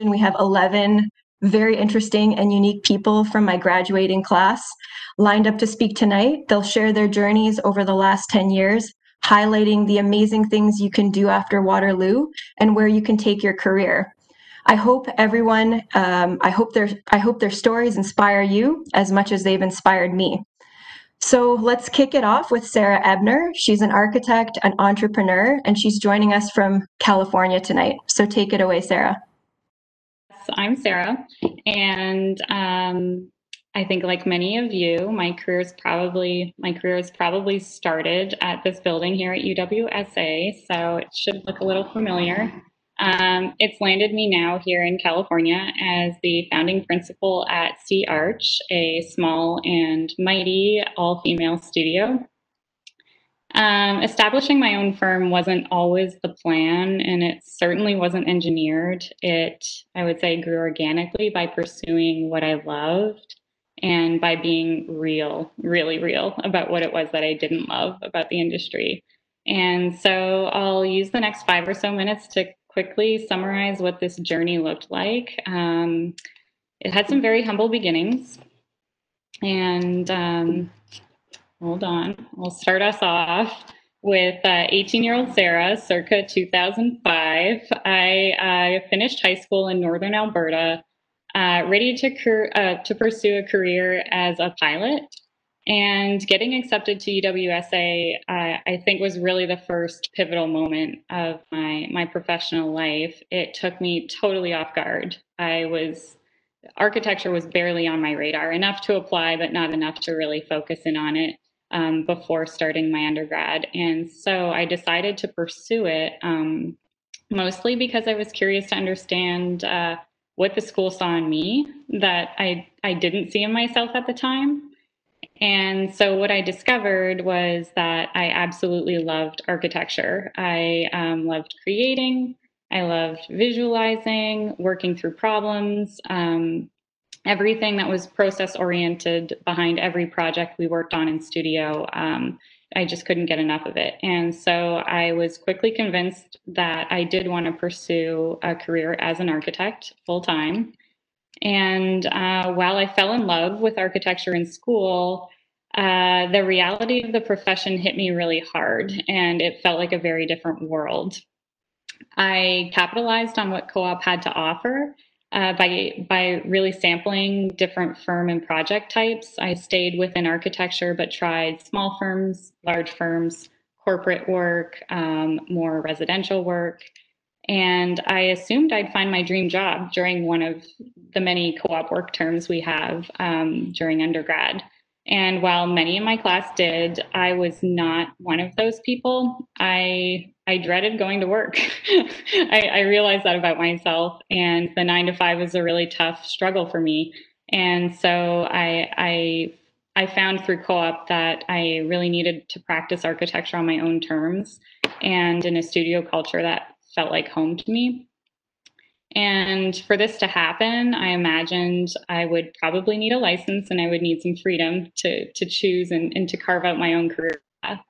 we have 11 very interesting and unique people from my graduating class lined up to speak tonight. They'll share their journeys over the last 10 years, highlighting the amazing things you can do after Waterloo and where you can take your career. I hope everyone, um, I hope their, I hope their stories inspire you as much as they've inspired me. So let's kick it off with Sarah Ebner. She's an architect, an entrepreneur, and she's joining us from California tonight. So take it away, Sarah. I'm Sarah, and um, I think like many of you, my career is probably my career has probably started at this building here at UWSA, so it should look a little familiar. Um, it's landed me now here in California as the founding principal at Sea Arch, a small and mighty all-female studio um, establishing my own firm wasn't always the plan, and it certainly wasn't engineered. It, I would say, grew organically by pursuing what I loved and by being real, really real about what it was that I didn't love about the industry. And so I'll use the next five or so minutes to quickly summarize what this journey looked like. Um, it had some very humble beginnings. And um, hold on. We'll start us off with 18 uh, year old Sarah, circa 2005. I uh, finished high school in Northern Alberta, uh, ready to, uh, to pursue a career as a pilot. And getting accepted to UWSA, uh, I think, was really the first pivotal moment of my, my professional life. It took me totally off guard. I was architecture was barely on my radar, enough to apply, but not enough to really focus in on it um, before starting my undergrad. And so I decided to pursue it um, mostly because I was curious to understand uh, what the school saw in me that I, I didn't see in myself at the time. And so what I discovered was that I absolutely loved architecture. I um, loved creating. I loved visualizing, working through problems, um, everything that was process oriented behind every project we worked on in studio. Um, I just couldn't get enough of it. And so I was quickly convinced that I did want to pursue a career as an architect full time. And uh, while I fell in love with architecture in school, uh, the reality of the profession hit me really hard and it felt like a very different world. I capitalized on what co op had to offer uh, by by really sampling different firm and project types. I stayed within architecture, but tried small firms, large firms, corporate work, um, more residential work, and I assumed I'd find my dream job during one of the many co-op work terms we have um, during undergrad. And while many in my class did, I was not one of those people. I I dreaded going to work. I, I, realized that about myself, and the nine to five was a really tough struggle for me. And so I I I found through co-op that I really needed to practice architecture on my own terms and in a studio culture that felt like home to me. And for this to happen, I imagined I would probably need a license and I would need some freedom to, to choose and, and to carve out my own career path.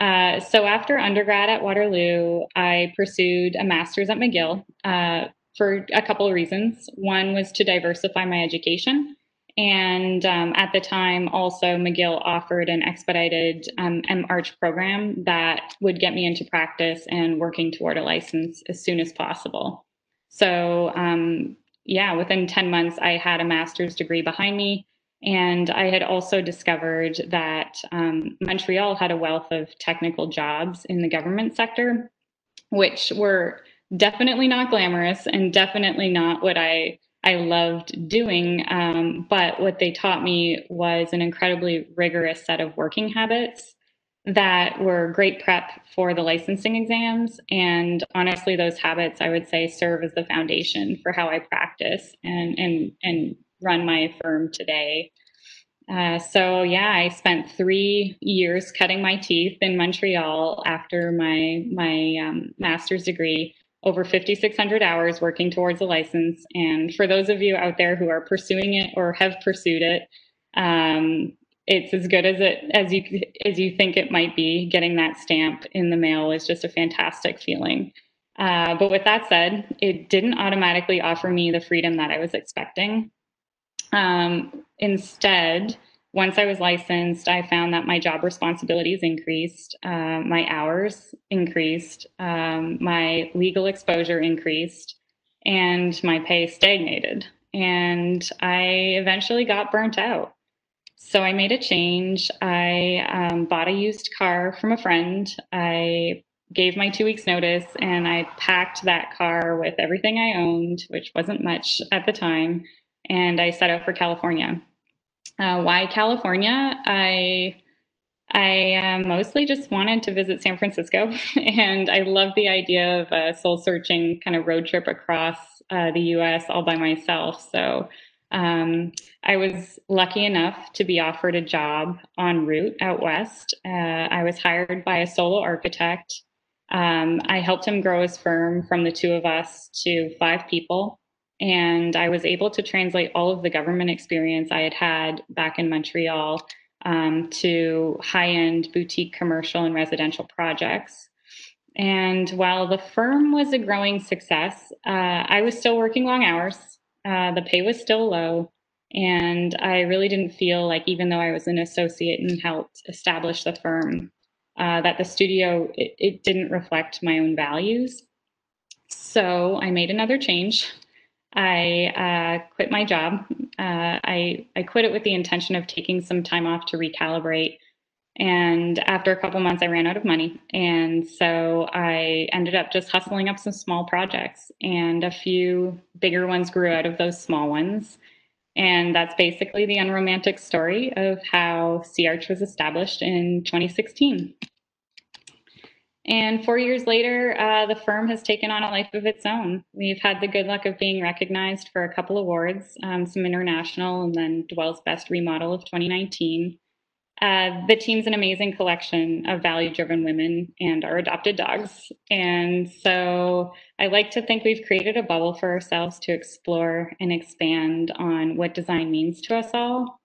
Uh, so after undergrad at Waterloo, I pursued a master's at McGill uh, for a couple of reasons. One was to diversify my education. And um, at the time, also, McGill offered an expedited um, M-ARCH program that would get me into practice and working toward a license as soon as possible. So, um, yeah, within 10 months, I had a master's degree behind me. And I had also discovered that um, Montreal had a wealth of technical jobs in the government sector, which were definitely not glamorous and definitely not what I I loved doing. Um, but what they taught me was an incredibly rigorous set of working habits that were great prep for the licensing exams. And honestly, those habits I would say serve as the foundation for how I practice and and and run my firm today. Uh, so yeah, I spent three years cutting my teeth in Montreal after my my um, master's degree. Over 5,600 hours working towards a license. And for those of you out there who are pursuing it or have pursued it, um, it's as good as it as you as you think it might be. Getting that stamp in the mail is just a fantastic feeling. Uh, but with that said, it didn't automatically offer me the freedom that I was expecting. Um, instead, once I was licensed, I found that my job responsibilities increased, uh, my hours increased, um, my legal exposure increased, and my pay stagnated. And I eventually got burnt out. So I made a change. I um, bought a used car from a friend. I gave my two weeks notice and I packed that car with everything I owned, which wasn't much at the time, and I set out for California. Uh, why California? I I uh, mostly just wanted to visit San Francisco, and I love the idea of a soul searching kind of road trip across uh, the U.S. all by myself. So um, I was lucky enough to be offered a job en route out west. Uh, I was hired by a solo architect um, I helped him grow his firm from the two of us to five people. And I was able to translate all of the government experience I had had back in Montreal um, to high end boutique commercial and residential projects. And while the firm was a growing success, uh, I was still working long hours. Uh, the pay was still low. And I really didn't feel like, even though I was an associate and helped establish the firm, uh, that the studio it, it, didn't reflect my own values. So I made another change. I uh, quit my job. Uh, I I quit it with the intention of taking some time off to recalibrate. And after a couple months, I ran out of money, and so I ended up just hustling up some small projects, and a few bigger ones grew out of those small ones. And that's basically the unromantic story of how Sea Arch was established in 2016. And four years later, uh, the firm has taken on a life of its own. We've had the good luck of being recognized for a couple awards, um, some international, and then Dwell's Best Remodel of 2019. Uh, the team's an amazing collection of value driven women and our adopted dogs. And so I like to think we've created a bubble for ourselves to explore and expand on what design means to us all.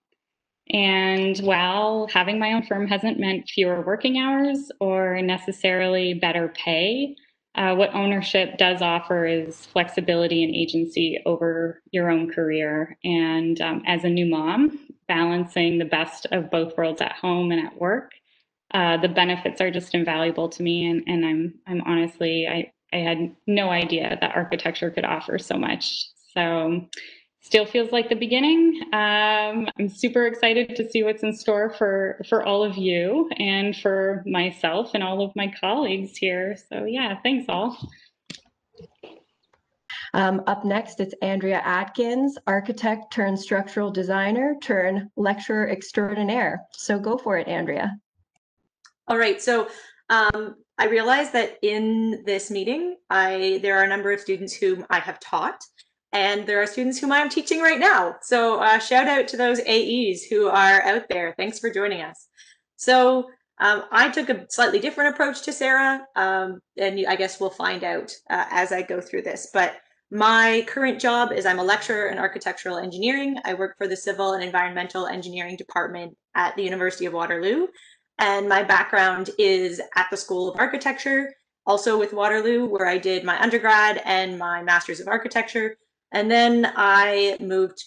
And while having my own firm hasn't meant fewer working hours or necessarily better pay, uh, what ownership does offer is flexibility and agency over your own career. And um, as a new mom, balancing the best of both worlds at home and at work, uh, the benefits are just invaluable to me. And, and I'm I'm honestly I I had no idea that architecture could offer so much. So still feels like the beginning. Um, I'm super excited to see what's in store for for all of you and for myself and all of my colleagues here. So yeah, thanks all. Um, up next, it's Andrea Atkins, architect turned structural designer turn lecturer extraordinaire. So go for it, Andrea. All right. So um, I realize that in this meeting, I there are a number of students whom I have taught and there are students whom I'm teaching right now. So uh, shout out to those AEs who are out there. Thanks for joining us. So um, I took a slightly different approach to Sarah, um, and I guess we'll find out uh, as I go through this. But my current job is I'm a lecturer in architectural engineering. I work for the Civil and Environmental Engineering Department at the University of Waterloo. And my background is at the School of Architecture, also with Waterloo, where I did my undergrad and my Master's of Architecture. And then I moved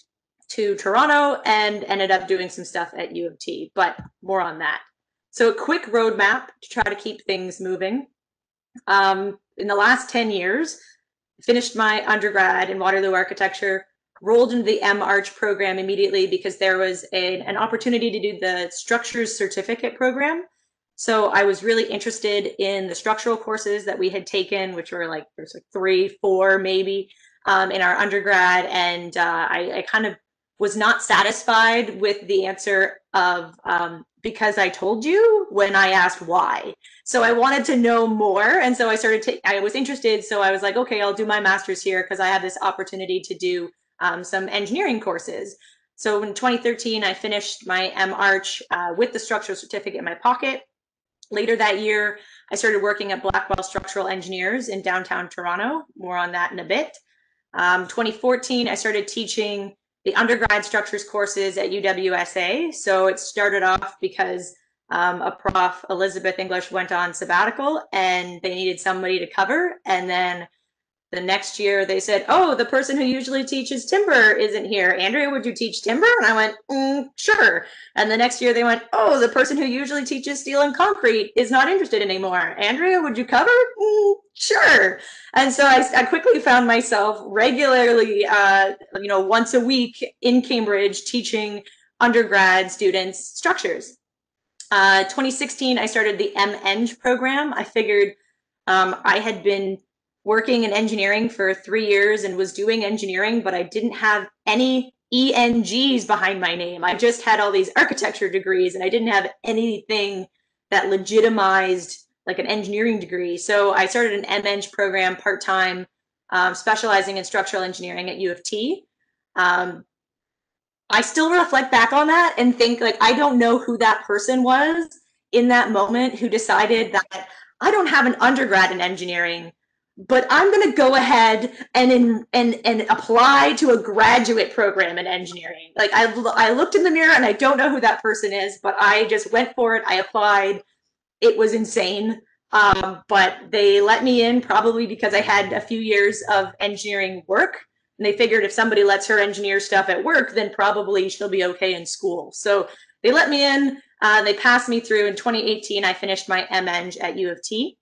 to Toronto and ended up doing some stuff at U of T, but more on that. So a quick roadmap to try to keep things moving. Um, in the last 10 years, finished my undergrad in Waterloo architecture, rolled into the M-Arch program immediately because there was a, an opportunity to do the structures certificate program. So I was really interested in the structural courses that we had taken, which were like, there's like three, four maybe, um, in our undergrad, and uh, I, I, kind of was not satisfied with the answer of um, because I told you when I asked why. So I wanted to know more, and so I started. To, I was interested, so I was like, okay, I'll do my master's here because I have this opportunity to do um, some engineering courses. So in 2013, I finished my M-Arch uh, with the structural certificate in my pocket. Later that year, I started working at Blackwell Structural Engineers in downtown Toronto. More on that in a bit. Um, 2014, I started teaching the undergrad structures courses at UWSA. So it started off because um, a prof, Elizabeth English, went on sabbatical and they needed somebody to cover. And then the next year they said, Oh, the person who usually teaches timber isn't here. Andrea, would you teach timber? And I went, mm, Sure. And the next year they went, Oh, the person who usually teaches steel and concrete is not interested anymore. Andrea, would you cover? Mm, sure. And so I, I, quickly found myself regularly, uh, you know, once a week in Cambridge teaching undergrad students structures. Uh, 2016, I started the MEng program. I figured um, I had been working in engineering for three years and was doing engineering, but I didn't have any ENGs behind my name. I just had all these architecture degrees and I didn't have anything that legitimized like an engineering degree. So I started an MEng program part time, um, specializing in structural engineering at U of T. Um, I still reflect back on that and think like I don't know who that person was in that moment who decided that I don't have an undergrad in engineering, but I'm going to go ahead and in, and and apply to a graduate program in engineering. Like I I looked in the mirror and I don't know who that person is, but I just went for it. I applied. It was insane. Um, but they let me in probably because I had a few years of engineering work and they figured if somebody lets her engineer stuff at work, then probably she'll be okay in school. So they let me in. Uh, they passed me through. In 2018, I finished my MEng at U of T.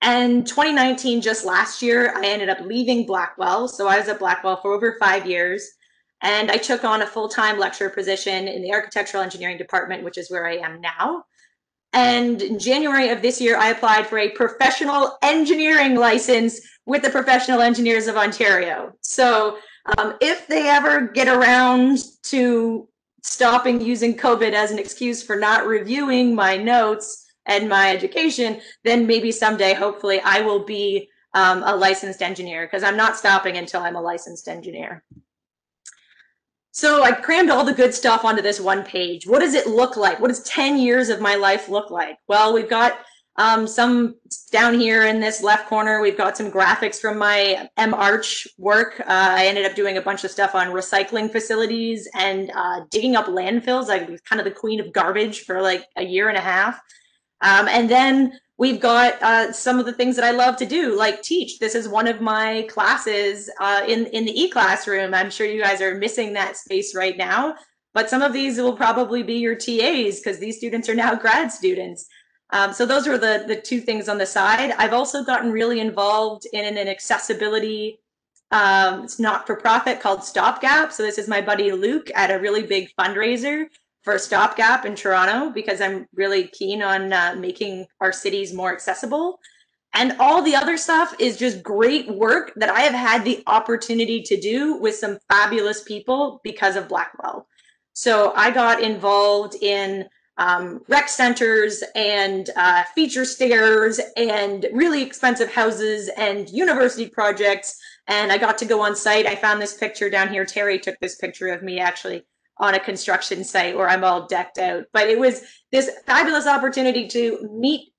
And 2019, just last year, I ended up leaving Blackwell. So I was at Blackwell for over five years. And I took on a full time lecturer position in the architectural engineering department, which is where I am now. And in January of this year, I applied for a professional engineering license with the Professional Engineers of Ontario. So um, if they ever get around to stopping using COVID as an excuse for not reviewing my notes and my education, then maybe someday, hopefully, I will be um, a licensed engineer because I'm not stopping until I'm a licensed engineer. So I crammed all the good stuff onto this one page. What does it look like? What does 10 years of my life look like? Well, we've got um, some down here in this left corner, we've got some graphics from my M-Arch work. Uh, I ended up doing a bunch of stuff on recycling facilities and uh, digging up landfills. I was kind of the queen of garbage for like a year and a half. Um, and then we've got uh, some of the things that I love to do, like teach. This is one of my classes uh, in, in the e-classroom. I'm sure you guys are missing that space right now, but some of these will probably be your TAs because these students are now grad students. Um, so those are the, the two things on the side. I've also gotten really involved in an accessibility um, it's not for profit called Stopgap. So this is my buddy Luke at a really big fundraiser for a Stopgap in Toronto because I'm really keen on uh, making our cities more accessible. And all the other stuff is just great work that I have had the opportunity to do with some fabulous people because of Blackwell. So I got involved in um, rec centers and uh, feature stairs and really expensive houses and university projects. And I got to go on site. I found this picture down here. Terry took this picture of me actually on a construction site where I'm all decked out. But it was this fabulous opportunity to meet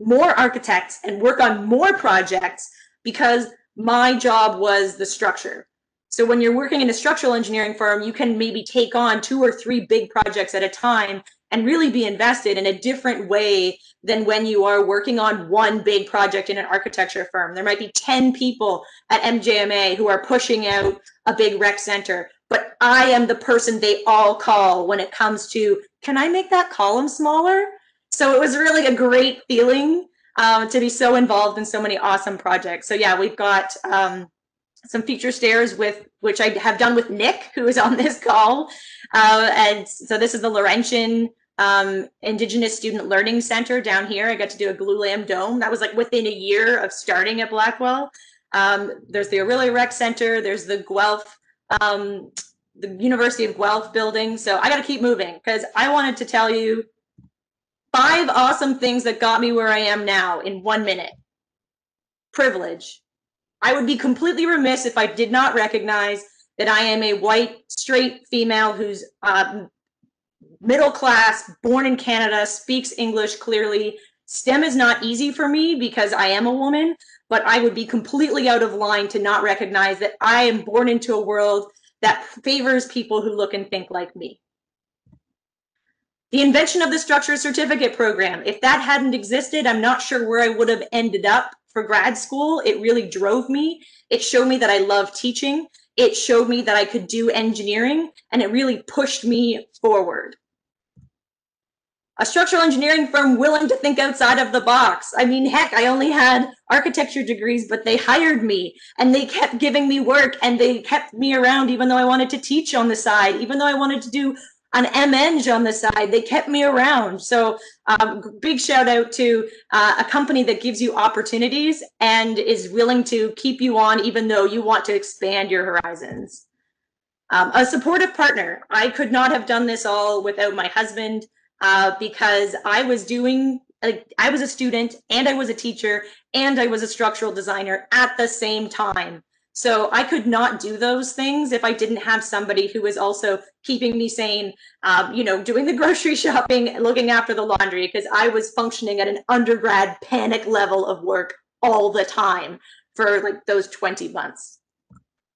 more architects and work on more projects because my job was the structure. So when you're working in a structural engineering firm, you can maybe take on two or three big projects at a time and really be invested in a different way than when you are working on one big project in an architecture firm. There might be 10 people at MJMA who are pushing out a big rec center but I am the person they all call when it comes to, can I make that column smaller? So it was really a great feeling um, to be so involved in so many awesome projects. So yeah, we've got um, some feature stairs with which I have done with Nick, who is on this call. Uh, and so this is the Laurentian um, Indigenous Student Learning Center down here. I got to do a glulam dome. That was like within a year of starting at Blackwell. Um, there's the Orillia Rec Center. There's the Guelph um, the University of Guelph building. So I got to keep moving because I wanted to tell you five awesome things that got me where I am now in one minute. Privilege. I would be completely remiss if I did not recognize that I am a white, straight female who's um, middle class, born in Canada, speaks English clearly. STEM is not easy for me because I am a woman, but I would be completely out of line to not recognize that I am born into a world that favors people who look and think like me. The invention of the structured certificate program. If that hadn't existed, I'm not sure where I would have ended up for grad school. It really drove me. It showed me that I love teaching. It showed me that I could do engineering and it really pushed me forward a structural engineering firm willing to think outside of the box. I mean, heck, I only had architecture degrees, but they hired me and they kept giving me work and they kept me around even though I wanted to teach on the side, even though I wanted to do an MEng on the side. They kept me around. So um, big shout out to uh, a company that gives you opportunities and is willing to keep you on even though you want to expand your horizons. Um, a supportive partner. I could not have done this all without my husband uh, because I was doing like I was a student and I was a teacher and I was a structural designer at the same time. So I could not do those things if I didn't have somebody who was also keeping me sane, um, you know, doing the grocery shopping, looking after the laundry, because I was functioning at an undergrad panic level of work all the time for like those 20 months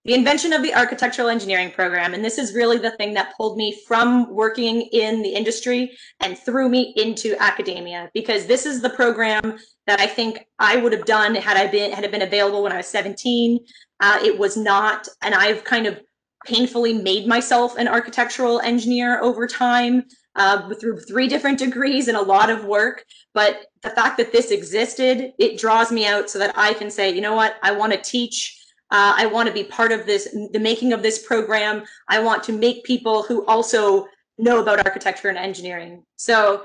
the invention of the architectural engineering program. And this is really the thing that pulled me from working in the industry and threw me into academia because this is the program that I think I would have done had I been had it been available when I was 17. Uh, it was not, and I've kind of painfully made myself an architectural engineer over time uh, through three different degrees and a lot of work. But the fact that this existed, it draws me out so that I can say, you know what, I want to teach uh, I want to be part of this, the making of this program. I want to make people who also know about architecture and engineering. So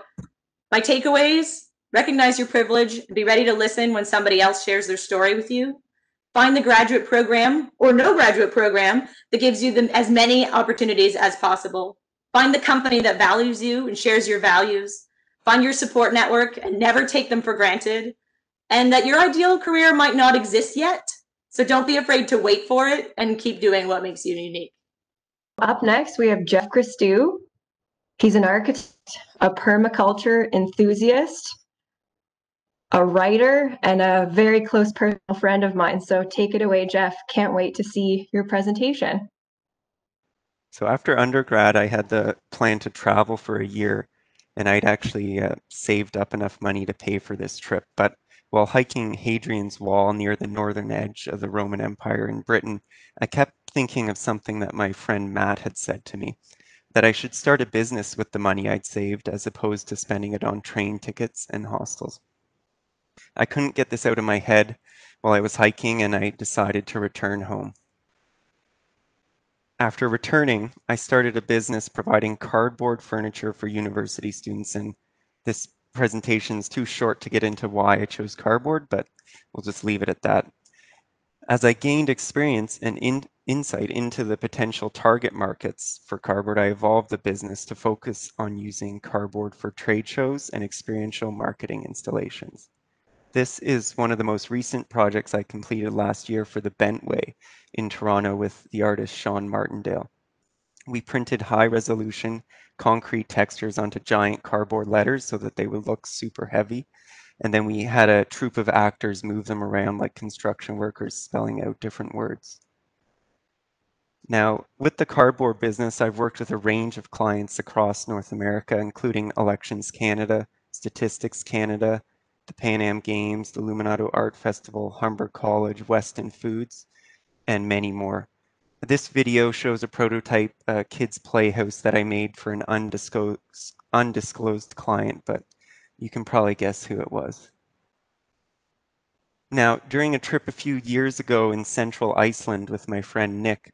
my takeaways, recognize your privilege, be ready to listen when somebody else shares their story with you. Find the graduate program or no graduate program that gives you the, as many opportunities as possible. Find the company that values you and shares your values. Find your support network and never take them for granted. And that your ideal career might not exist yet, so don't be afraid to wait for it and keep doing what makes you unique. Up next, we have Jeff Christou. He's an architect, a permaculture enthusiast, a writer, and a very close personal friend of mine. So take it away, Jeff. Can't wait to see your presentation. So after undergrad, I had the plan to travel for a year, and I'd actually uh, saved up enough money to pay for this trip. But while hiking Hadrian's Wall near the northern edge of the Roman Empire in Britain, I kept thinking of something that my friend Matt had said to me that I should start a business with the money I'd saved as opposed to spending it on train tickets and hostels. I couldn't get this out of my head while I was hiking, and I decided to return home. After returning, I started a business providing cardboard furniture for university students, and this presentation is too short to get into why I chose cardboard, but we'll just leave it at that. As I gained experience and in, insight into the potential target markets for cardboard, I evolved the business to focus on using cardboard for trade shows and experiential marketing installations. This is one of the most recent projects I completed last year for the Bentway in Toronto with the artist Sean Martindale. We printed high resolution concrete textures onto giant cardboard letters so that they would look super heavy. And then we had a troupe of actors move them around like construction workers spelling out different words. Now, with the cardboard business, I've worked with a range of clients across North America, including Elections Canada, Statistics Canada, the Pan Am Games, the Luminato Art Festival, Humber College, Weston Foods, and many more. This video shows a prototype uh, kids playhouse that I made for an undisclosed, undisclosed client, but you can probably guess who it was. Now, during a trip a few years ago in central Iceland with my friend Nick,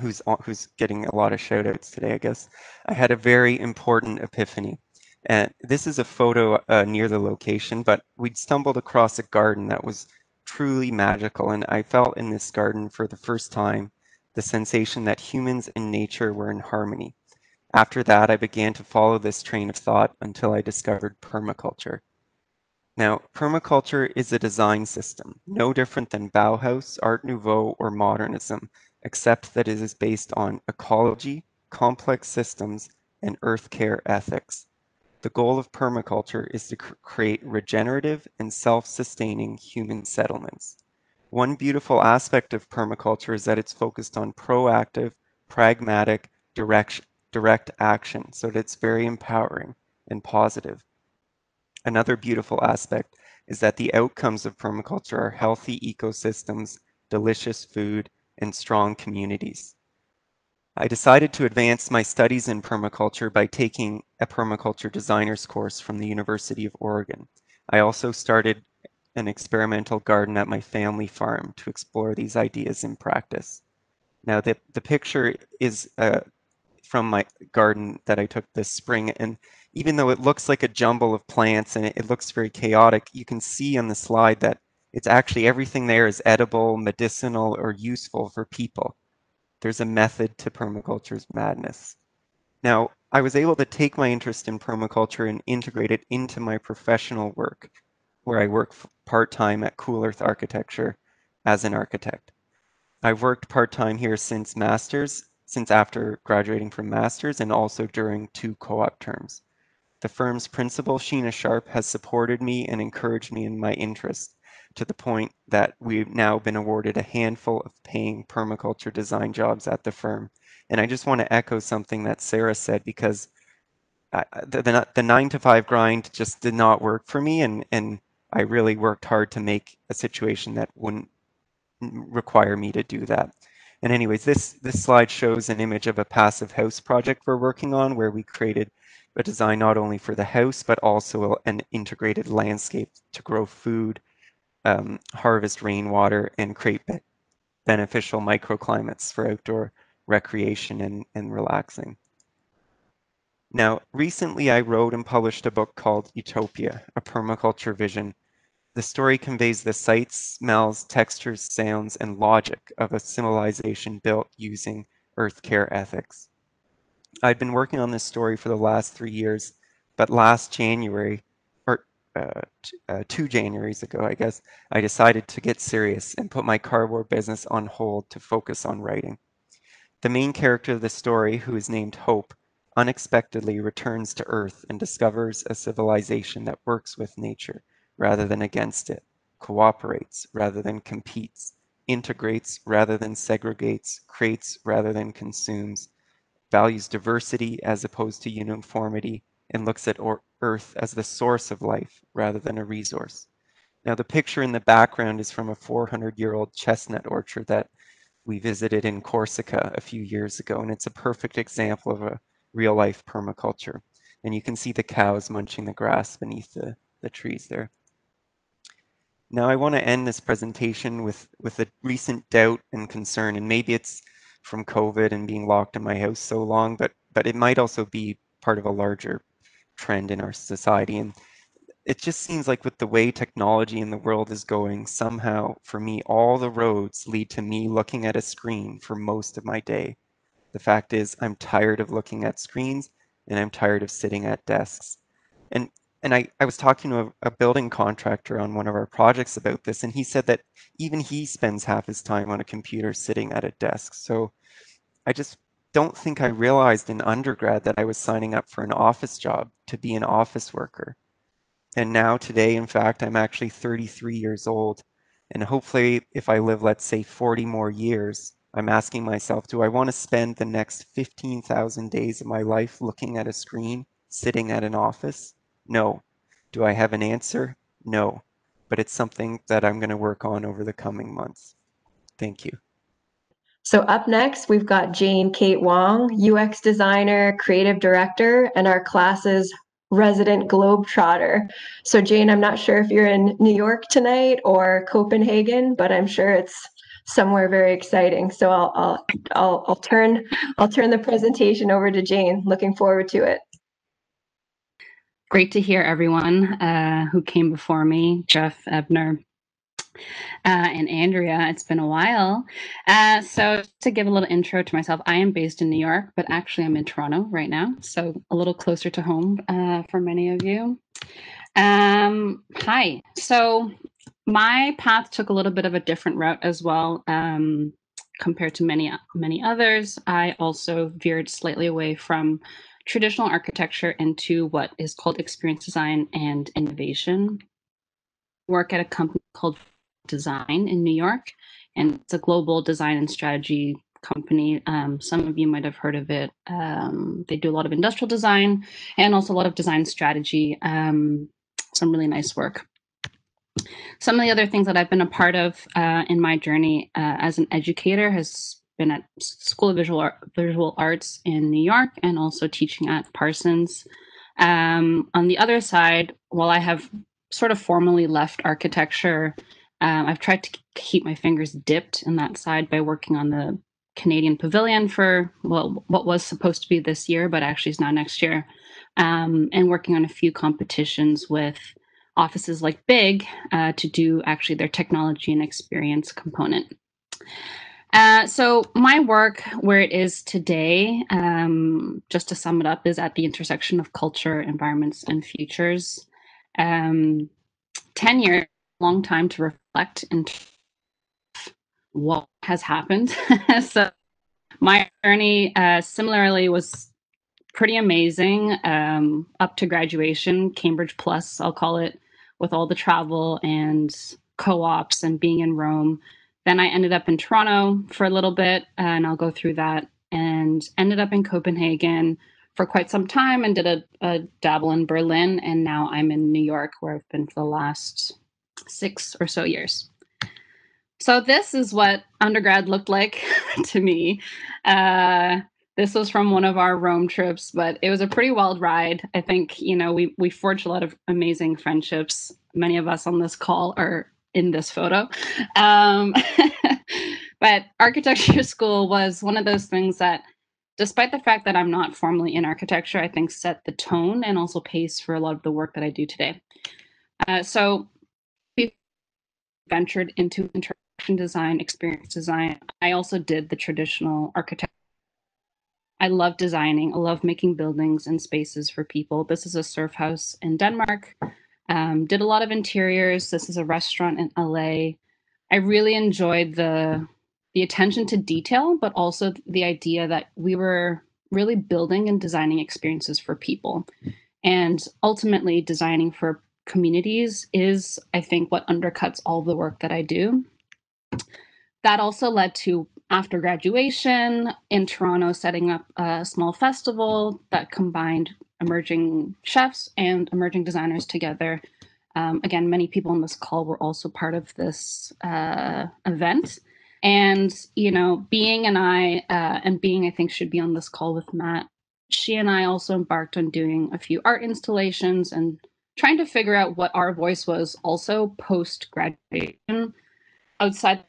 who's, who's getting a lot of shout outs today, I guess, I had a very important epiphany. And this is a photo uh, near the location, but we'd stumbled across a garden that was truly magical. And I felt in this garden for the first time the sensation that humans and nature were in harmony. After that, I began to follow this train of thought until I discovered permaculture. Now, permaculture is a design system, no different than Bauhaus, Art Nouveau, or modernism, except that it is based on ecology, complex systems, and earth care ethics. The goal of permaculture is to cr create regenerative and self-sustaining human settlements. One beautiful aspect of permaculture is that it's focused on proactive, pragmatic, direct, direct action so it's very empowering and positive. Another beautiful aspect is that the outcomes of permaculture are healthy ecosystems, delicious food, and strong communities. I decided to advance my studies in permaculture by taking a permaculture designers course from the University of Oregon. I also started an experimental garden at my family farm to explore these ideas in practice. Now, the, the picture is uh, from my garden that I took this spring, and even though it looks like a jumble of plants and it, it looks very chaotic, you can see on the slide that it's actually everything there is edible, medicinal, or useful for people. There's a method to permaculture's madness. Now, I was able to take my interest in permaculture and integrate it into my professional work, where I work part-time at Cool Earth Architecture as an architect. I've worked part-time here since master's, since after graduating from master's, and also during two co-op terms. The firm's principal, Sheena Sharp, has supported me and encouraged me in my interest to the point that we've now been awarded a handful of paying permaculture design jobs at the firm. And I just want to echo something that Sarah said because I, the, the, the, nine to five grind just did not work for me. And, and I really worked hard to make a situation that wouldn't require me to do that. And anyways, this, this slide shows an image of a passive house project we're working on where we created a design not only for the house, but also an integrated landscape to grow food, um, harvest rainwater and create be beneficial microclimates for outdoor recreation and, and relaxing. Now, recently I wrote and published a book called Utopia, a permaculture vision. The story conveys the sights, smells, textures, sounds, and logic of a civilization built using earth care ethics. I've been working on this story for the last three years, but last January, uh, uh, two Januaries ago, I guess, I decided to get serious and put my cardboard business on hold to focus on writing. The main character of the story, who is named Hope, unexpectedly returns to Earth and discovers a civilization that works with nature rather than against it, cooperates rather than competes, integrates rather than segregates, creates rather than consumes, values diversity as opposed to uniformity, and looks at Earth as the source of life rather than a resource. Now, the picture in the background is from a 400 year old chestnut orchard that we visited in Corsica a few years ago, and it's a perfect example of a real life permaculture. And you can see the cows munching the grass beneath the, the trees there. Now, I want to end this presentation with, with a recent doubt and concern, and maybe it's from COVID and being locked in my house so long, but, but it might also be part of a larger trend in our society. And it just seems like with the way technology in the world is going, somehow for me, all the roads lead to me looking at a screen for most of my day. The fact is, I'm tired of looking at screens and I'm tired of sitting at desks. And and I, I was talking to a, a building contractor on one of our projects about this, and he said that even he spends half his time on a computer sitting at a desk. So I just don't think I realized in undergrad that I was signing up for an office job to be an office worker. And now, today, in fact, I'm actually 33 years old. And hopefully, if I live, let's say, 40 more years, I'm asking myself, do I want to spend the next 15,000 days of my life looking at a screen, sitting at an office? No. Do I have an answer? No. But it's something that I'm going to work on over the coming months. Thank you. So up next, we've got Jane Kate Wong, UX designer, creative director, and our class's resident globetrotter. So Jane, I'm not sure if you're in New York tonight or Copenhagen, but I'm sure it's somewhere very exciting. So I'll I'll I'll, I'll turn I'll turn the presentation over to Jane. Looking forward to it. Great to hear everyone uh, who came before me, Jeff Ebner, uh, and Andrea. It's been a while. Uh, so, to give a little intro to myself, I am based in New York, but actually I'm in Toronto right now, so a little closer to home uh, for many of you. Um, hi. So, my path took a little bit of a different route as well. Um, compared to many many others i also veered slightly away from traditional architecture into what is called experience design and innovation work at a company called design in New York, and it's a global design and strategy company. Um, some of you might have heard of it. Um, they do a lot of industrial design and also a lot of design strategy. Um, some really nice work. Some of the other things that I've been a part of uh, in my journey uh, as an educator has been at School of Visual, Visual Arts in New York and also teaching at Parsons. Um, on the other side, while I have sort of formally left architecture, um, I've tried to keep my fingers dipped in that side by working on the Canadian Pavilion for well, what was supposed to be this year, but actually is now next year, um, and working on a few competitions with offices like Big uh, to do actually their technology and experience component. Uh, so my work where it is today, um, just to sum it up, is at the intersection of culture, environments, and futures. Um, 10 years, long time to reflect and what has happened. so my journey uh, similarly was pretty amazing um, up to graduation, Cambridge Plus, I'll call it, with all the travel and co-ops and being in Rome. Then I ended up in Toronto for a little bit, and I'll go through that, and ended up in Copenhagen for quite some time and did a, a dabble in Berlin. And now I'm in New York, where I've been for the last six or so years. So this is what undergrad looked like to me. Uh, this was from one of our Rome trips, but it was a pretty wild ride. I think, you know, we, we forged a lot of amazing friendships. Many of us on this call are in this photo. Um, but architecture school was one of those things that, despite the fact that I'm not formally in architecture, I think set the tone and also pace for a lot of the work that I do today. Uh, so we ventured into interaction design, experience design. I also did the traditional architecture I love designing. I love making buildings and spaces for people. This is a surf house in Denmark. Um, did a lot of interiors. This is a restaurant in LA. I really enjoyed the the attention to detail, but also the idea that we were really building and designing experiences for people. And ultimately, designing for communities is, I think, what undercuts all the work that I do. That also led to after graduation in Toronto, setting up a small festival that combined emerging chefs and emerging designers together. Um, again, many people on this call were also part of this uh, event. And, you know, being and I, uh, and being, I think, should be on this call with Matt. She and I also embarked on doing a few art installations and trying to figure out what our voice was also post graduation outside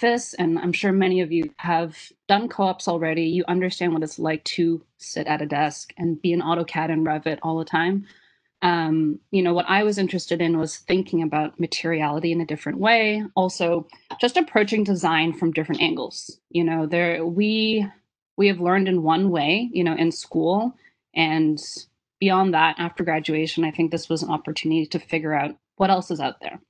this, and I'm sure many of you have done co-ops already, you understand what it's like to sit at a desk and be in AutoCAD and Revit all the time. Um, you know, what I was interested in was thinking about materiality in a different way. Also, just approaching design from different angles. You know, there we we have learned in one way, you know, in school, and beyond that, after graduation, I think this was an opportunity to figure out what else is out there.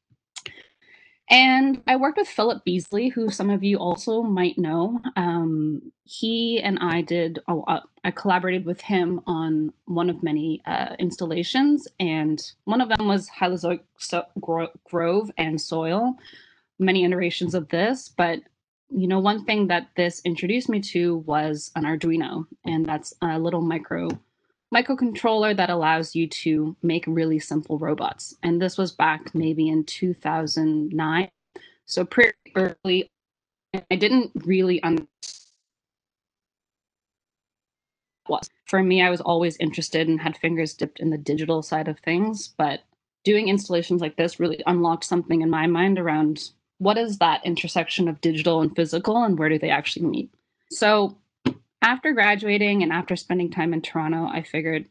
And I worked with Philip Beesley, who some of you also might know. Um, he and I did, oh, uh, I collaborated with him on one of many uh, installations, and one of them was Hylozoic so- gro- Grove and Soil, many iterations of this. But, you know, one thing that this introduced me to was an Arduino, and that's a little micro microcontroller that allows you to make really simple robots. And this was back maybe in 2009. So pretty early. I didn't really understand was. For me, I was always interested and had fingers dipped in the digital side of things, but doing installations like this really unlocked something in my mind around what is that intersection of digital and physical and where do they actually meet. So after graduating and after spending time in Toronto, I figured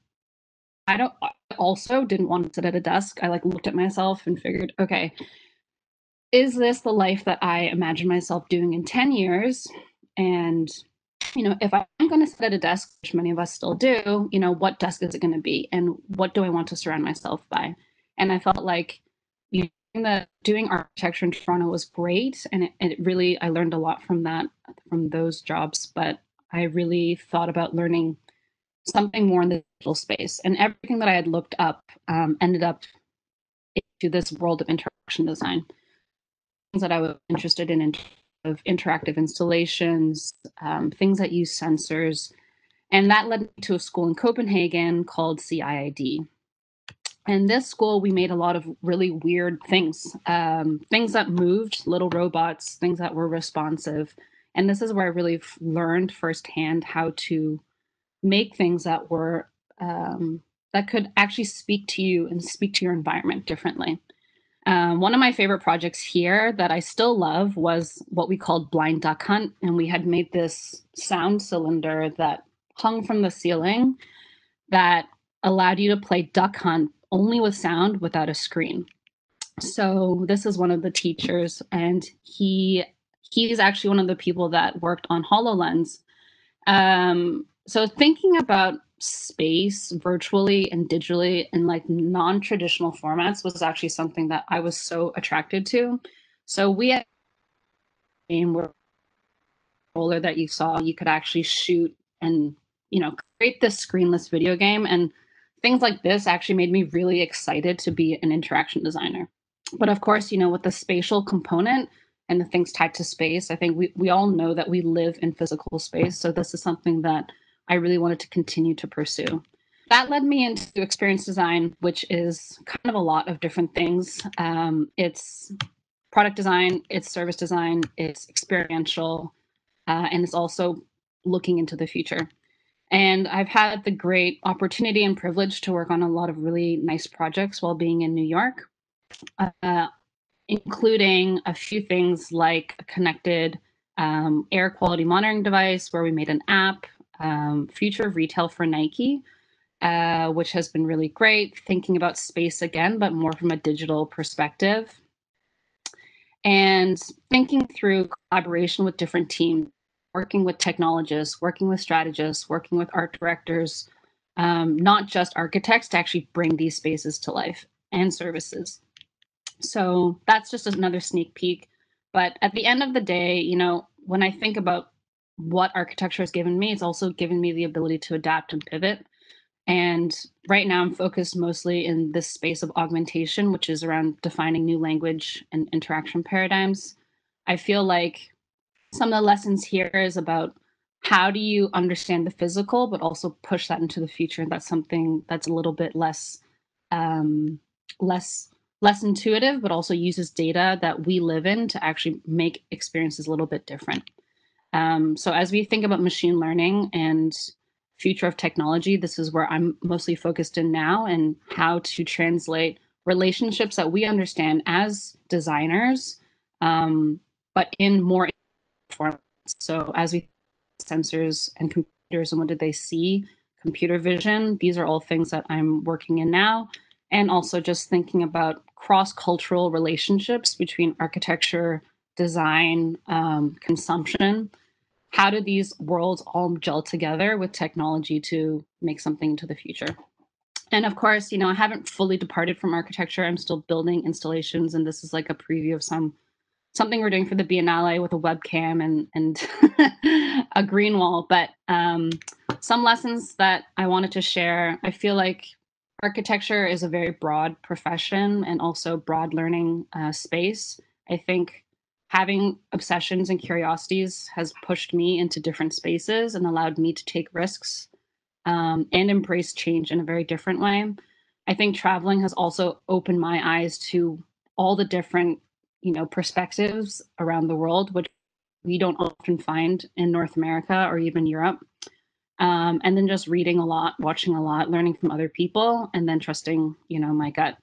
I don't also didn't want to sit at a desk. I like looked at myself and figured, okay, is this the life that I imagine myself doing in 10 years? And you know, if I'm going to sit at a desk, which many of us still do, you know, what desk is it going to be, and what do I want to surround myself by? And I felt like you the doing architecture in Toronto was great, and it, it really I learned a lot from that from those jobs. But I really thought about learning something more in the digital space. And everything that I had looked up um, ended up into this world of interaction design. Things that I was interested in, in of interactive installations, um, things that use sensors. And that led me to a school in Copenhagen called CIID. And this school, we made a lot of really weird things, um, things that moved, little robots, things that were responsive. And this is where I really learned firsthand how to make things that were um, that could actually speak to you and speak to your environment differently. Um, one of my favorite projects here that I still love was what we called Blind Duck Hunt. And we had made this sound cylinder that hung from the ceiling that allowed you to play duck hunt only with sound without a screen. So this is one of the teachers, and he he's actually one of the people that worked on HoloLens. Um, so thinking about space virtually and digitally in like non-traditional formats was actually something that I was so attracted to. So we had a game where roller that you saw, you could actually shoot and you know create this screenless video game and things like this actually made me really excited to be an interaction designer. But of course, you know, with the spatial component and the things tied to space, I think we, we all know that we live in physical space. So this is something that I really wanted to continue to pursue. That led me into experience design, which is kind of a lot of different things. Um, it's product design, it's service design, it's experiential, uh, and it's also looking into the future. And I've had the great opportunity and privilege to work on a lot of really nice projects while being in New York, uh, including a few things like a connected um, air quality monitoring device where we made an app um, Future of Retail for Nike, uh, which has been really great, thinking about space again, but more from a digital perspective. And thinking through collaboration with different teams, working with technologists, working with strategists, working with art directors, um, not just architects to actually bring these spaces to life and services. So that's just another sneak peek. But at the end of the day, you know, when I think about what architecture has given me, it's also given me the ability to adapt and pivot. And right now, I'm focused mostly in this space of augmentation, which is around defining new language and interaction paradigms. I feel like some of the lessons here is about how do you understand the physical, but also push that into the future. And that's something that's a little bit less, um, less, less intuitive, but also uses data that we live in to actually make experiences a little bit different. Um, so as we think about machine learning and future of technology, this is where I'm mostly focused in now and how to translate relationships that we understand as designers, um, but in more formats. So as we sensors and computers and what did they see, computer vision, these are all things that I'm working in now. And also just thinking about cross-cultural relationships between architecture, design, um, consumption, how do these worlds all gel together with technology to make something into the future? And of course, you know, I haven't fully departed from architecture. I'm still building installations, and this is like a preview of some something we're doing for the Biennale with a webcam and and a green wall. But um, some lessons that I wanted to share. I feel like architecture is a very broad profession and also broad learning uh, space. I think having obsessions and curiosities has pushed me into different spaces and allowed me to take risks um, and embrace change in a very different way. I think traveling has also opened my eyes to all the different, you know, perspectives around the world, which we don't often find in North America or even Europe. Um, and then just reading a lot, watching a lot, learning from other people, and then trusting, you know, my gut.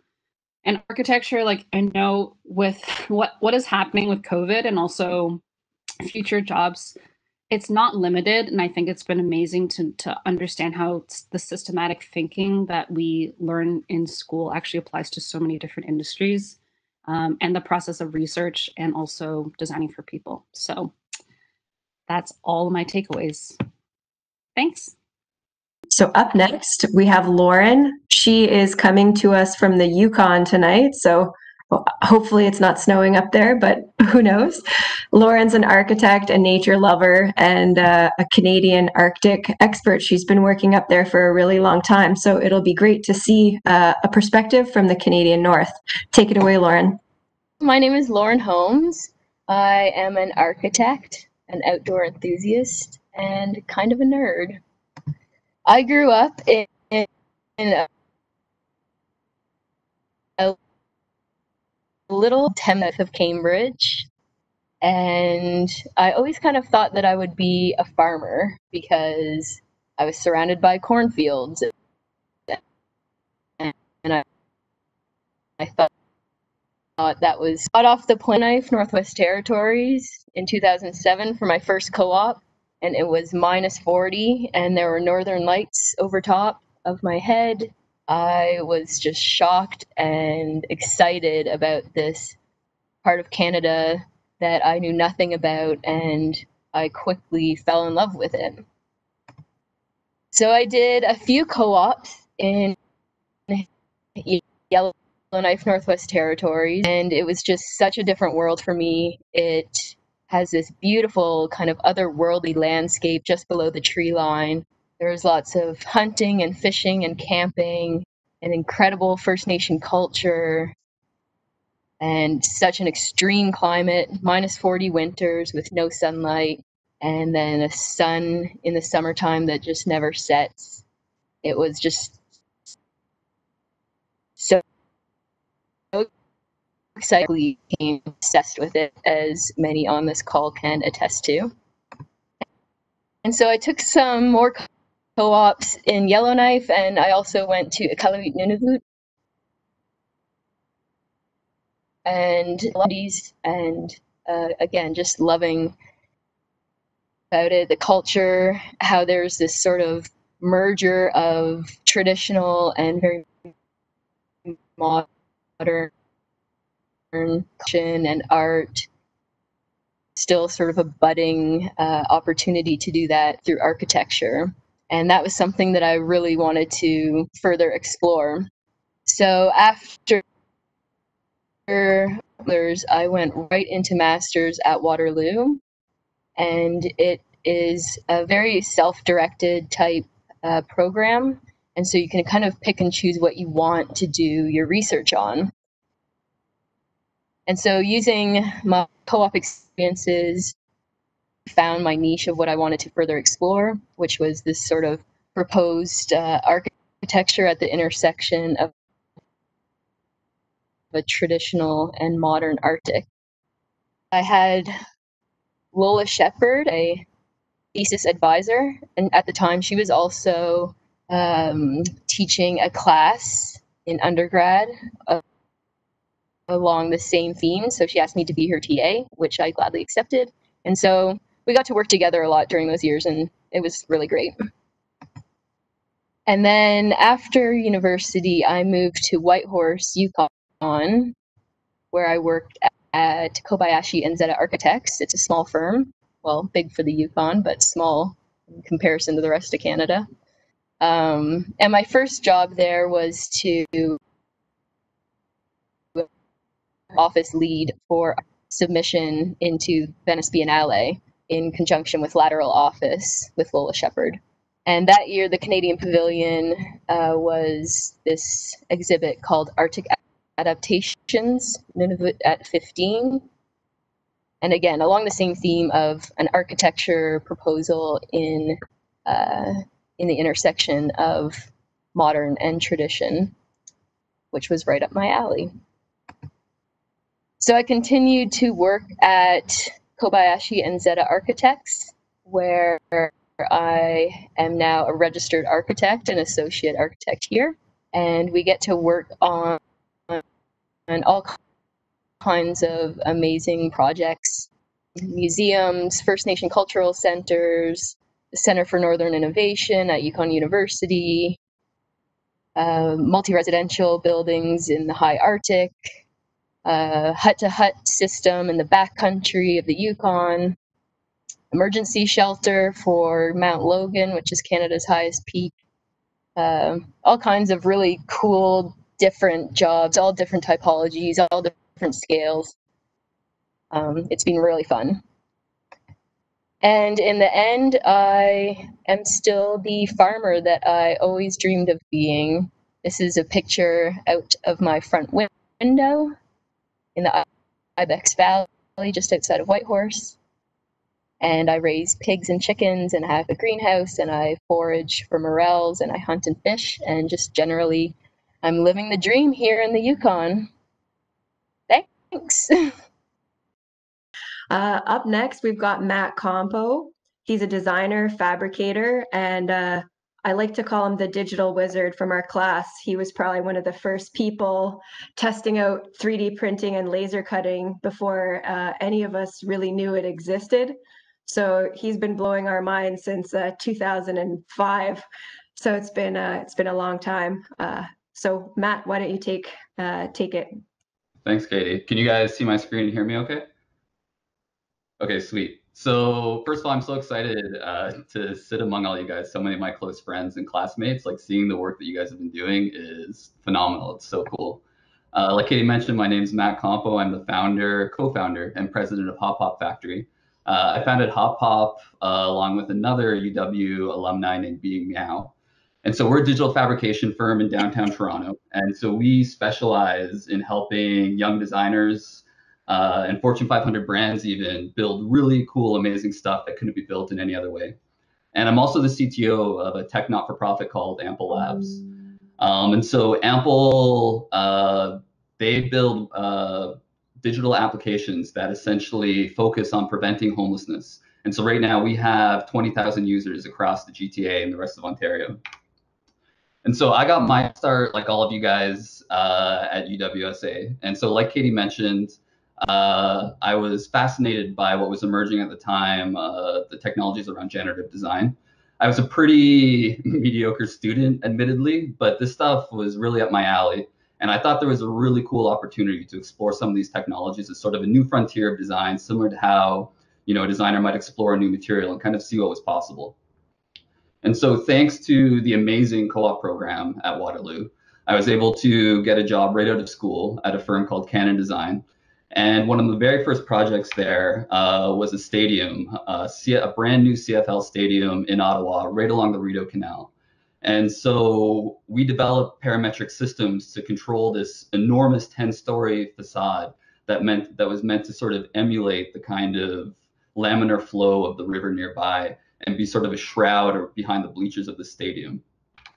And architecture like i know with what what is happening with covid and also future jobs it's not limited and i think it's been amazing to to understand how the systematic thinking that we learn in school actually applies to so many different industries um, and the process of research and also designing for people. So that's all my takeaways thanks so up next, we have Lauren. She is coming to us from the Yukon tonight. So hopefully it's not snowing up there, but who knows? Lauren's an architect, a nature lover, and uh, a Canadian Arctic expert. She's been working up there for a really long time. So it'll be great to see uh, a perspective from the Canadian North. Take it away, Lauren. My name is Lauren Holmes. I am an architect, an outdoor enthusiast, and kind of a nerd. I grew up in, in a, a little town of Cambridge, and I always kind of thought that I would be a farmer because I was surrounded by cornfields. And I, I thought that was hot off the knife Northwest Territories in 2007 for my first co-op and it was minus 40 and there were northern lights over top of my head. I was just shocked and excited about this part of Canada that I knew nothing about and I quickly fell in love with it. So I did a few co-ops in Yellowknife Northwest Territories and it was just such a different world for me. It has this beautiful kind of otherworldly landscape just below the tree line. There's lots of hunting and fishing and camping, an incredible First Nation culture, and such an extreme climate minus 40 winters with no sunlight, and then a sun in the summertime that just never sets. It was just so excited became obsessed with it, as many on this call can attest to. And so I took some more co-ops in Yellowknife, and I also went to Iqaluit Nunavut and and uh, again, just loving about it, the culture, how there's this sort of merger of traditional and very modern and art still sort of a budding uh, opportunity to do that through architecture. And that was something that I really wanted to further explore. So after I went right into master's at Waterloo, and it is a very self-directed type uh, program. And so you can kind of pick and choose what you want to do your research on. And so using my co-op experiences, found my niche of what I wanted to further explore, which was this sort of proposed uh, architecture at the intersection of a traditional and modern Arctic. I had Lola Sheppard, a thesis advisor, and at the time she was also um, teaching a class in undergrad of along the same theme. So she asked me to be her TA, which I gladly accepted. And so we got to work together a lot during those years, and it was really great. And then after university, I moved to Whitehorse, Yukon, where I worked at Kobayashi and Zedda Architects. It's a small firm, well, big for the Yukon, but small in comparison to the rest of Canada. Um, and my first job there was to office lead for submission into Venice Biennale in conjunction with Lateral Office with Lola Sheppard. And that year, the Canadian Pavilion uh, was this exhibit called Arctic Adaptations, Nunavut at 15. And again, along the same theme of an architecture proposal in, uh, in the intersection of modern and tradition, which was right up my alley. So I continued to work at Kobayashi and Zedda Architects, where I am now a registered architect and associate architect here. And we get to work on, on all kinds of amazing projects museums, First Nation cultural centers, the Center for Northern Innovation at Yukon University, uh, multi residential buildings in the high Arctic, a hut-to-hut system in the backcountry of the Yukon, emergency shelter for Mount Logan, which is Canada's highest peak. Uh, all kinds of really cool, different jobs, all different typologies, all different scales. Um, it's been really fun. And in the end, I am still the farmer that I always dreamed of being. This is a picture out of my front window in the Ibex Valley. just outside of Whitehorse. And I raise pigs and chickens, and I have a greenhouse, and I forage for morels, and I hunt and fish, and just generally, I'm living the dream here in the Yukon. Thanks. Uh, up next, we've got Matt Compo. He's a designer, fabricator, and uh, I like to call him the digital wizard from our class. He was probably one of the first people testing out 3D printing and laser cutting before uh, any of us really knew it existed. So he's been blowing our minds since uh, 2005. So it's been uh, it's been a long time. Uh, so Matt, why don't you take uh, take it? Thanks, Katie. Can you guys see my screen and hear me okay? Okay, sweet. So first of all, I'm so excited uh, to sit among all you guys. So many of my close friends and classmates, like seeing the work that you guys have been doing is phenomenal. It's so cool. Uh, like Katie mentioned, my name is Matt Compo. I'm the founder, co-founder, and president of Hot Pop Factory. Uh, I founded Hot Pop uh, along with another UW alumni named Biying Miao. And so we're a digital fabrication firm in downtown Toronto. And so we specialize in helping young designers uh, and Fortune 500 brands even build really cool, amazing stuff that couldn't be built in any other way. And I'm also the CTO of a tech not-for-profit called Ample Labs. Um, and so Ample, uh, they build uh, digital applications that essentially focus on preventing homelessness. And so right now we have 20,000 users across the GTA and the rest of Ontario. And so I got my start, like all of you guys, uh, at UWSA. And so, like Katie mentioned, uh, I was fascinated by what was emerging at the time, uh, the technologies around generative design. I was a pretty mediocre student, admittedly, but this stuff was really up my alley. And I thought there was a really cool opportunity to explore some of these technologies as sort of a new frontier of design, similar to how you know a designer might explore a new material and kind of see what was possible. And so, thanks to the amazing co-op program at Waterloo, I was able to get a job right out of school at a firm called Cannon Design, and one of the very first projects there uh, was a stadium, uh, a brand new CFL stadium in Ottawa, right along the Rideau Canal. And so we developed parametric systems to control this enormous 10-story facade that meant that was meant to sort of emulate the kind of laminar flow of the river nearby and be sort of a shroud or behind the bleachers of the stadium.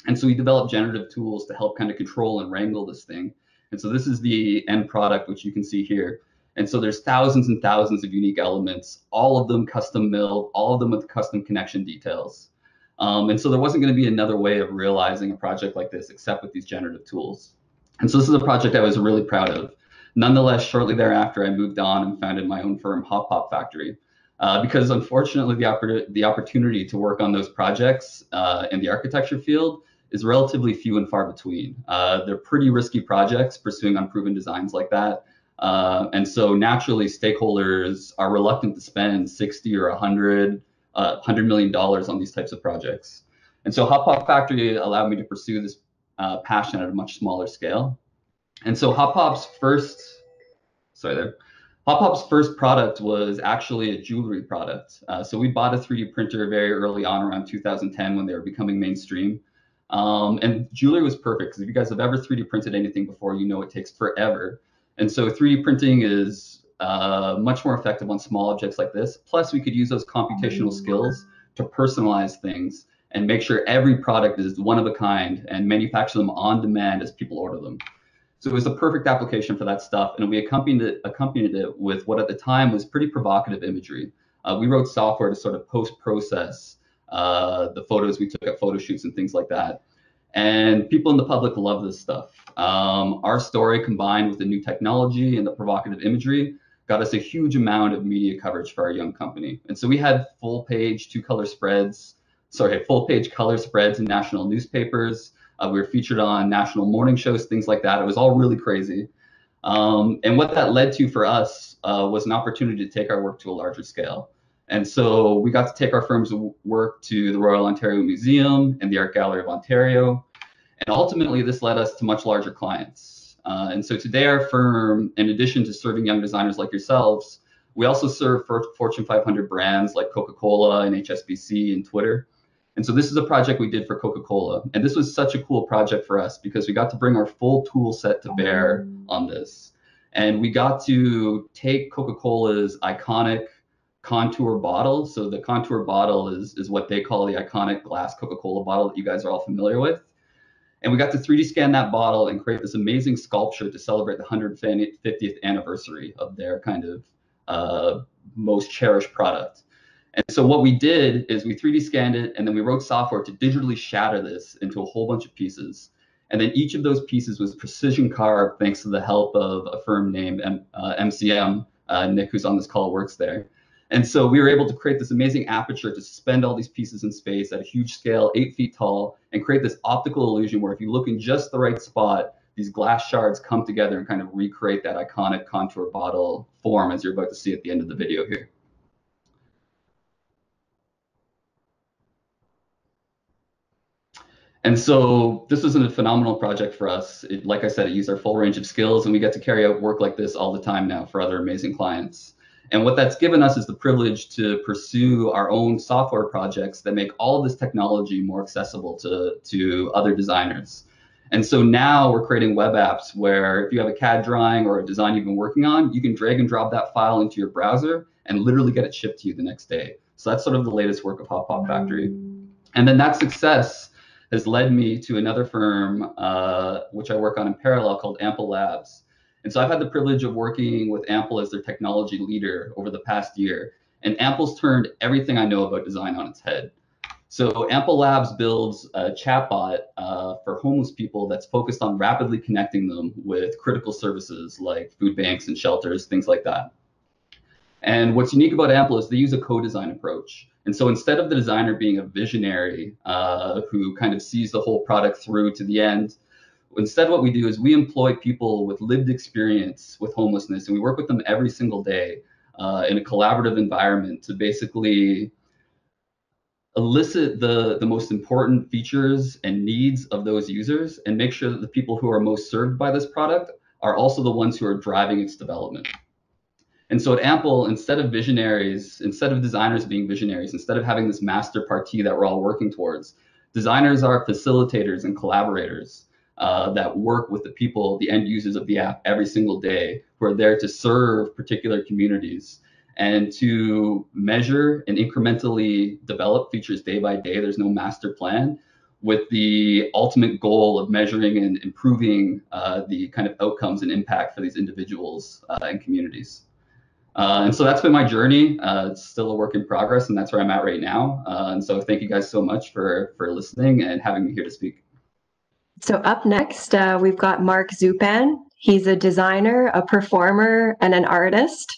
And so we developed generative tools to help kind of control and wrangle this thing. And so this is the end product, which you can see here. And so there's thousands and thousands of unique elements, all of them custom milled, all of them with custom connection details. Um, and so there wasn't going to be another way of realizing a project like this except with these generative tools. And so this is a project I was really proud of. Nonetheless, shortly thereafter, I moved on and founded my own firm, Hot Pop Factory, uh, because unfortunately, the, oppor- the opportunity to work on those projects uh, in the architecture field is relatively few and far between. Uh, they're pretty risky projects pursuing unproven designs like that. Uh, and so naturally, stakeholders are reluctant to spend 60 or 100, uh, 100 million dollars on these types of projects. And so Hot Pop Factory allowed me to pursue this uh, passion at a much smaller scale. And so Hot Pop's first, sorry there, Hot Pop's first product was actually a jewelry product. Uh, so we bought a 3D printer very early on, around 2010, when they were becoming mainstream. Um, and jewelry was perfect because if you guys have ever 3D printed anything before, you know it takes forever. And so 3D printing is uh, much more effective on small objects like this. Plus, we could use those computational skills to personalize things and make sure every product is one of a kind and manufacture them on demand as people order them. So it was a perfect application for that stuff. And we accompanied it, accompanied it with what at the time was pretty provocative imagery. Uh, we wrote software to sort of post process uh, the photos we took at photo shoots and things like that. And people in the public love this stuff. Um, our story combined with the new technology and the provocative imagery got us a huge amount of media coverage for our young company. And so we had full page two color spreads, sorry, full page color spreads in national newspapers. Uh, we were featured on national morning shows, things like that. It was all really crazy. Um, and what that led to for us uh, was an opportunity to take our work to a larger scale. And so we got to take our firm's work to the Royal Ontario Museum and the Art Gallery of Ontario. And ultimately, this led us to much larger clients. Uh, and so today, our firm, in addition to serving young designers like yourselves, we also serve Fortune 500 brands like Coca Cola and HSBC and Twitter. And so this is a project we did for Coca Cola. And this was such a cool project for us because we got to bring our full tool set to bear on this. And we got to take Coca-Cola's iconic contour bottle. So the contour bottle is, is what they call the iconic glass Coca-Cola bottle that you guys are all familiar with. And we got to 3D scan that bottle and create this amazing sculpture to celebrate the 150th anniversary of their kind of uh, most cherished product. And so what we did is we 3D scanned it and then we wrote software to digitally shatter this into a whole bunch of pieces. And then each of those pieces was precision carved thanks to the help of a firm named M- uh, MCM. Uh, Nick, who's on this call, works there. And so we were able to create this amazing aperture to suspend all these pieces in space at a huge scale, eight feet tall, and create this optical illusion where if you look in just the right spot, these glass shards come together and kind of recreate that iconic contour bottle form as you're about to see at the end of the video here. And so this was a phenomenal project for us. It, like I said, it used our full range of skills, and we get to carry out work like this all the time now for other amazing clients. And what that's given us is the privilege to pursue our own software projects that make all of this technology more accessible to, to other designers. And so now we're creating web apps where if you have a CAD drawing or a design you've been working on, you can drag and drop that file into your browser and literally get it shipped to you the next day. So that's sort of the latest work of Hot Pop Factory. And then that success has led me to another firm, uh, which I work on in parallel called Ample Labs. And so I've had the privilege of working with Ample as their technology leader over the past year. And Ample's turned everything I know about design on its head. So Ample Labs builds a chatbot uh, for homeless people that's focused on rapidly connecting them with critical services like food banks and shelters, things like that. And what's unique about Ample is they use a co-design approach. And so instead of the designer being a visionary uh, who kind of sees the whole product through to the end, instead what we do is we employ people with lived experience with homelessness, and we work with them every single day uh, in a collaborative environment to basically elicit the, the most important features and needs of those users and make sure that the people who are most served by this product are also the ones who are driving its development. And so at Ample, instead of visionaries, instead of designers being visionaries, instead of having this master partie that we're all working towards, designers are facilitators and collaborators uh, that work with the people, the end users of the app every single day, who are there to serve particular communities and to measure and incrementally develop features day by day. There's no master plan with the ultimate goal of measuring and improving uh, the kind of outcomes and impact for these individuals uh, and communities. Uh, and so that's been my journey. Uh, it's still a work in progress, and that's where I'm at right now. Uh, and so thank you guys so much for for listening and having me here to speak. So up next, uh, we've got Mark Zupan. He's a designer, a performer, and an artist.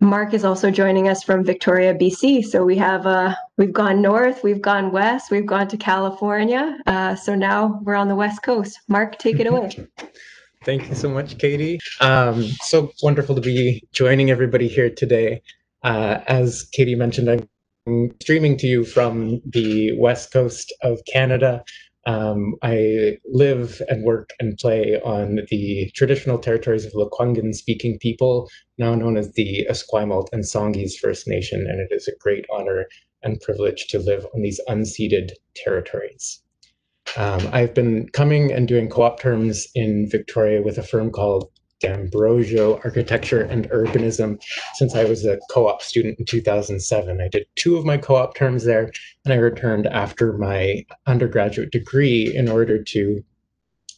Mark is also joining us from Victoria, BC. So we have uh, we've gone north, we've gone west, we've gone to California. Uh, so now we're on the west coast. Mark, take it away. Thank you so much, Katie. Um, so wonderful to be joining everybody here today. Uh, as Katie mentioned, I'm streaming to you from the west coast of Canada. Um, I live and work and play on the traditional territories of Lekwungen speaking people, now known as the Esquimalt and Songhees First Nation, and it is a great honor and privilege to live on these unceded territories. Um, I've been coming and doing co-op terms in Victoria with a firm called D'Ambrosio Architecture and Urbanism since I was a co-op student in 2007. I did two of my co-op terms there, and I returned after my undergraduate degree in order to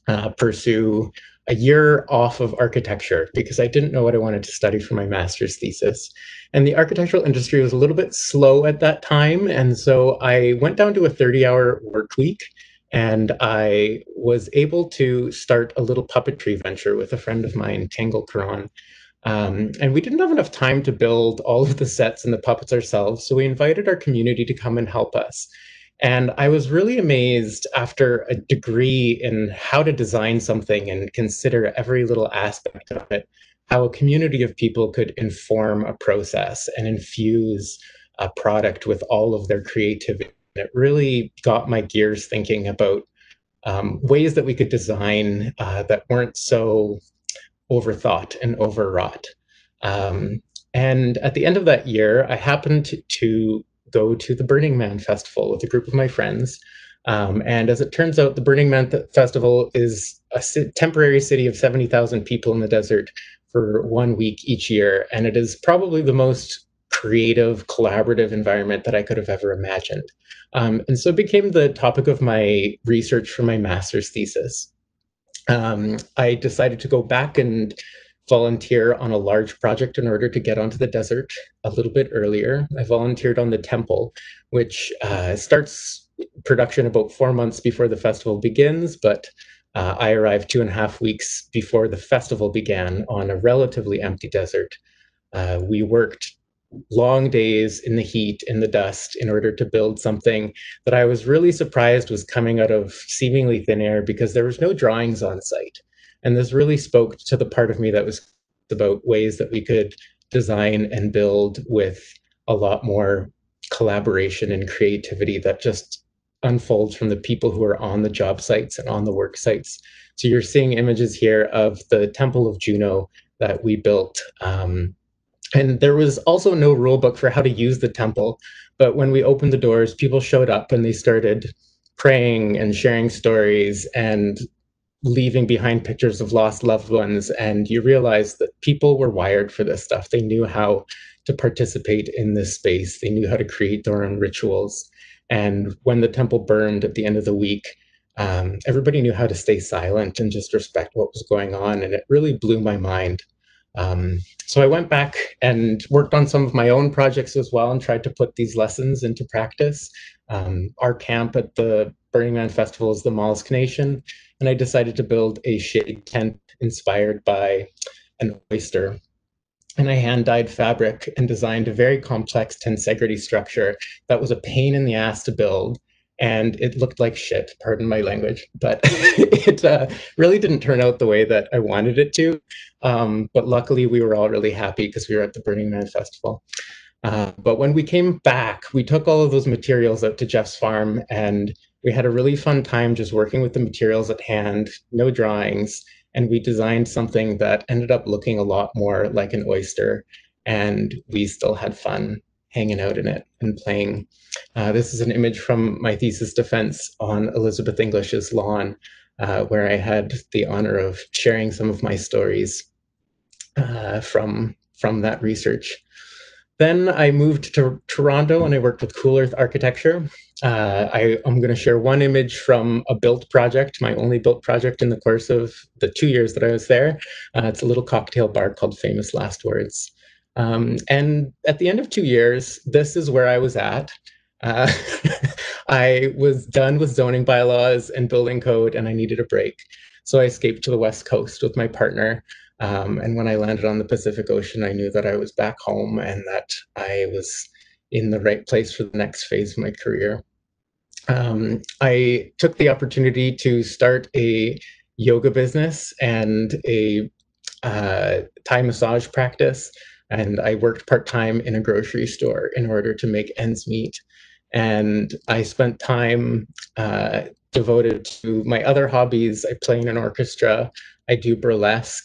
uh, pursue a year off of architecture because I didn't know what I wanted to study for my master's thesis. And the architectural industry was a little bit slow at that time. And so I went down to a 30 hour work week and I was able to start a little puppetry venture with a friend of mine, Tangle Karan. Um, and we didn't have enough time to build all of the sets and the puppets ourselves. So we invited our community to come and help us. And I was really amazed after a degree in how to design something and consider every little aspect of it, how a community of people could inform a process and infuse a product with all of their creativity it really got my gears thinking about um, ways that we could design uh, that weren't so overthought and overwrought. Um, and at the end of that year, I happened to, go to the Burning Man Festival with a group of my friends. Um, and as it turns out, the Burning Man Festival is a temporary city of 70,000 people in the desert for one week each year. And it is probably the most creative, collaborative environment that I could have ever imagined. Um, and so it became the topic of my research for my master's thesis. Um, I decided to go back and volunteer on a large project in order to get onto the desert a little bit earlier. I volunteered on the temple, which uh, starts production about four months before the festival begins, but uh, I arrived two and a half weeks before the festival began on a relatively empty desert. Uh, we worked long days in the heat, in the dust, in order to build something that I was really surprised was coming out of seemingly thin air because there was no drawings on site. And this really spoke to the part of me that was about ways that we could design and build with a lot more collaboration and creativity that just unfolds from the people who are on the job sites and on the work sites. So you're seeing images here of the Temple of Juno that we built um, and there was also no rule book for how to use the temple. But when we opened the doors, people showed up and they started praying and sharing stories and leaving behind pictures of lost loved ones. And you realize that people were wired for this stuff. They knew how to participate in this space, they knew how to create their own rituals. And when the temple burned at the end of the week, um, everybody knew how to stay silent and just respect what was going on. And it really blew my mind. Um, so I went back and worked on some of my own projects as well and tried to put these lessons into practice. Um, our camp at the Burning Man Festival is the Mollusk Nation, and I decided to build a shade tent inspired by an oyster. And I hand dyed fabric and designed a very complex tensegrity structure that was a pain in the ass to build and it looked like shit pardon my language but it uh, really didn't turn out the way that i wanted it to um, but luckily we were all really happy because we were at the burning man festival. Uh, but when we came back we took all of those materials out to jeff's farm and we had a really fun time just working with the materials at hand no drawings and we designed something that ended up looking a lot more like an oyster and we still had fun hanging out in it and playing. Uh, this is an image from my thesis defense on Elizabeth English's lawn, uh, where I had the honor of sharing some of my stories uh, from, from that research. Then I moved to Toronto and I worked with Cool Earth Architecture. Uh, I, am going to share one image from a built project, my only built project in the course of the two years that I was there. Uh, it's a little cocktail bar called Famous Last Words. Um, and at the end of two years, this is where I was at. Uh, I was done with zoning bylaws and building code, and I needed a break. So I escaped to the West Coast with my partner. Um, and when I landed on the Pacific Ocean, I knew that I was back home and that I was in the right place for the next phase of my career. Um, I took the opportunity to start a yoga business and a uh, Thai massage practice and I worked part time in a grocery store in order to make ends meet. And I spent time uh, devoted to my other hobbies. I play in an orchestra, I do burlesque,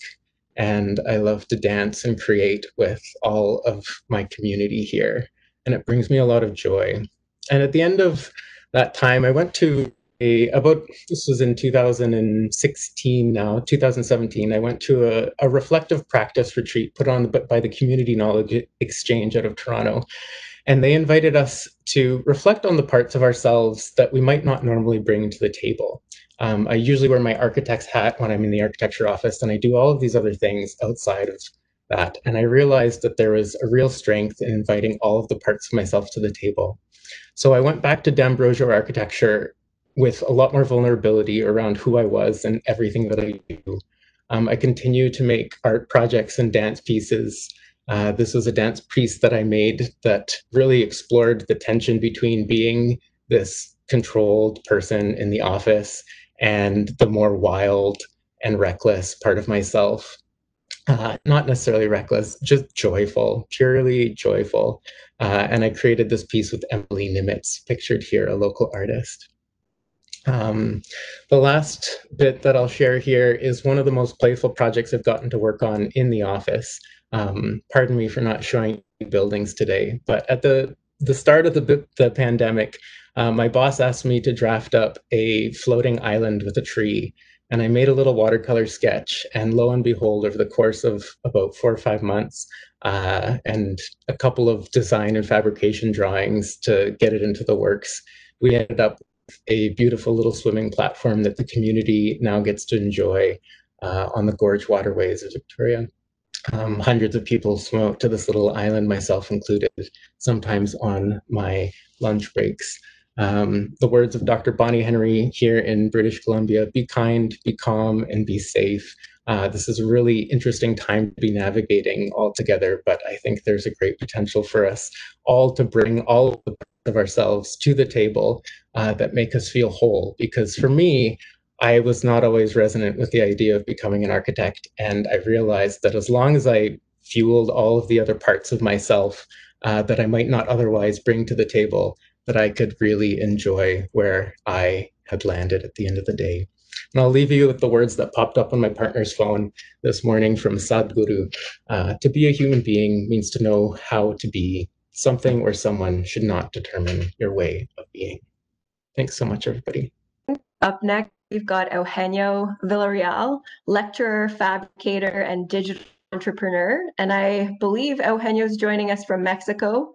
and I love to dance and create with all of my community here. And it brings me a lot of joy. And at the end of that time, I went to a, about this was in 2016 now 2017 i went to a, a reflective practice retreat put on by the community knowledge exchange out of toronto. And they invited us to reflect on the parts of ourselves that we might not normally bring to the table. Um, i usually wear my architect's hat when i'm in the architecture office and i do all of these other things outside of that. And i realized that there was a real strength in inviting all of the parts of myself to the table. So I went back to D'Ambrosio architecture with a lot more vulnerability around who I was and everything that I do. Um, I continue to make art projects and dance pieces. Uh, this was a dance piece that I made that really explored the tension between being this controlled person in the office and the more wild and reckless part of myself. Uh, not necessarily reckless, just joyful, purely joyful. Uh, and I created this piece with Emily Nimitz, pictured here, a local artist. Um, the last bit that I'll share here is one of the most playful projects I've gotten to work on in the office. Um, pardon me for not showing buildings today, but at the the start of the, the pandemic, uh, my boss asked me to draft up a floating island with a tree. and I made a little watercolor sketch. And lo and behold, over the course of about four or five months, uh, and a couple of design and fabrication drawings to get it into the works, we ended up a beautiful little swimming platform that the community now gets to enjoy uh, on the gorge waterways of Victoria. Um, hundreds of people swim out to this little island, myself included, sometimes on my lunch breaks. Um, the words of Dr. Bonnie Henry here in British Columbia be kind, be calm, and be safe. Uh, this is a really interesting time to be navigating all together, but I think there's a great potential for us all to bring all of ourselves to the table uh, that make us feel whole. Because for me, I was not always resonant with the idea of becoming an architect. And I realized that as long as I fueled all of the other parts of myself uh, that I might not otherwise bring to the table, that I could really enjoy where I had landed at the end of the day. And I'll leave you with the words that popped up on my partner's phone this morning from Sadhguru. Uh, to be a human being means to know how to be. Something or someone should not determine your way of being. Thanks so much, everybody. Up next, we've got Eugenio Villarreal, lecturer, fabricator, and digital entrepreneur. And I believe Eugenio's joining us from Mexico.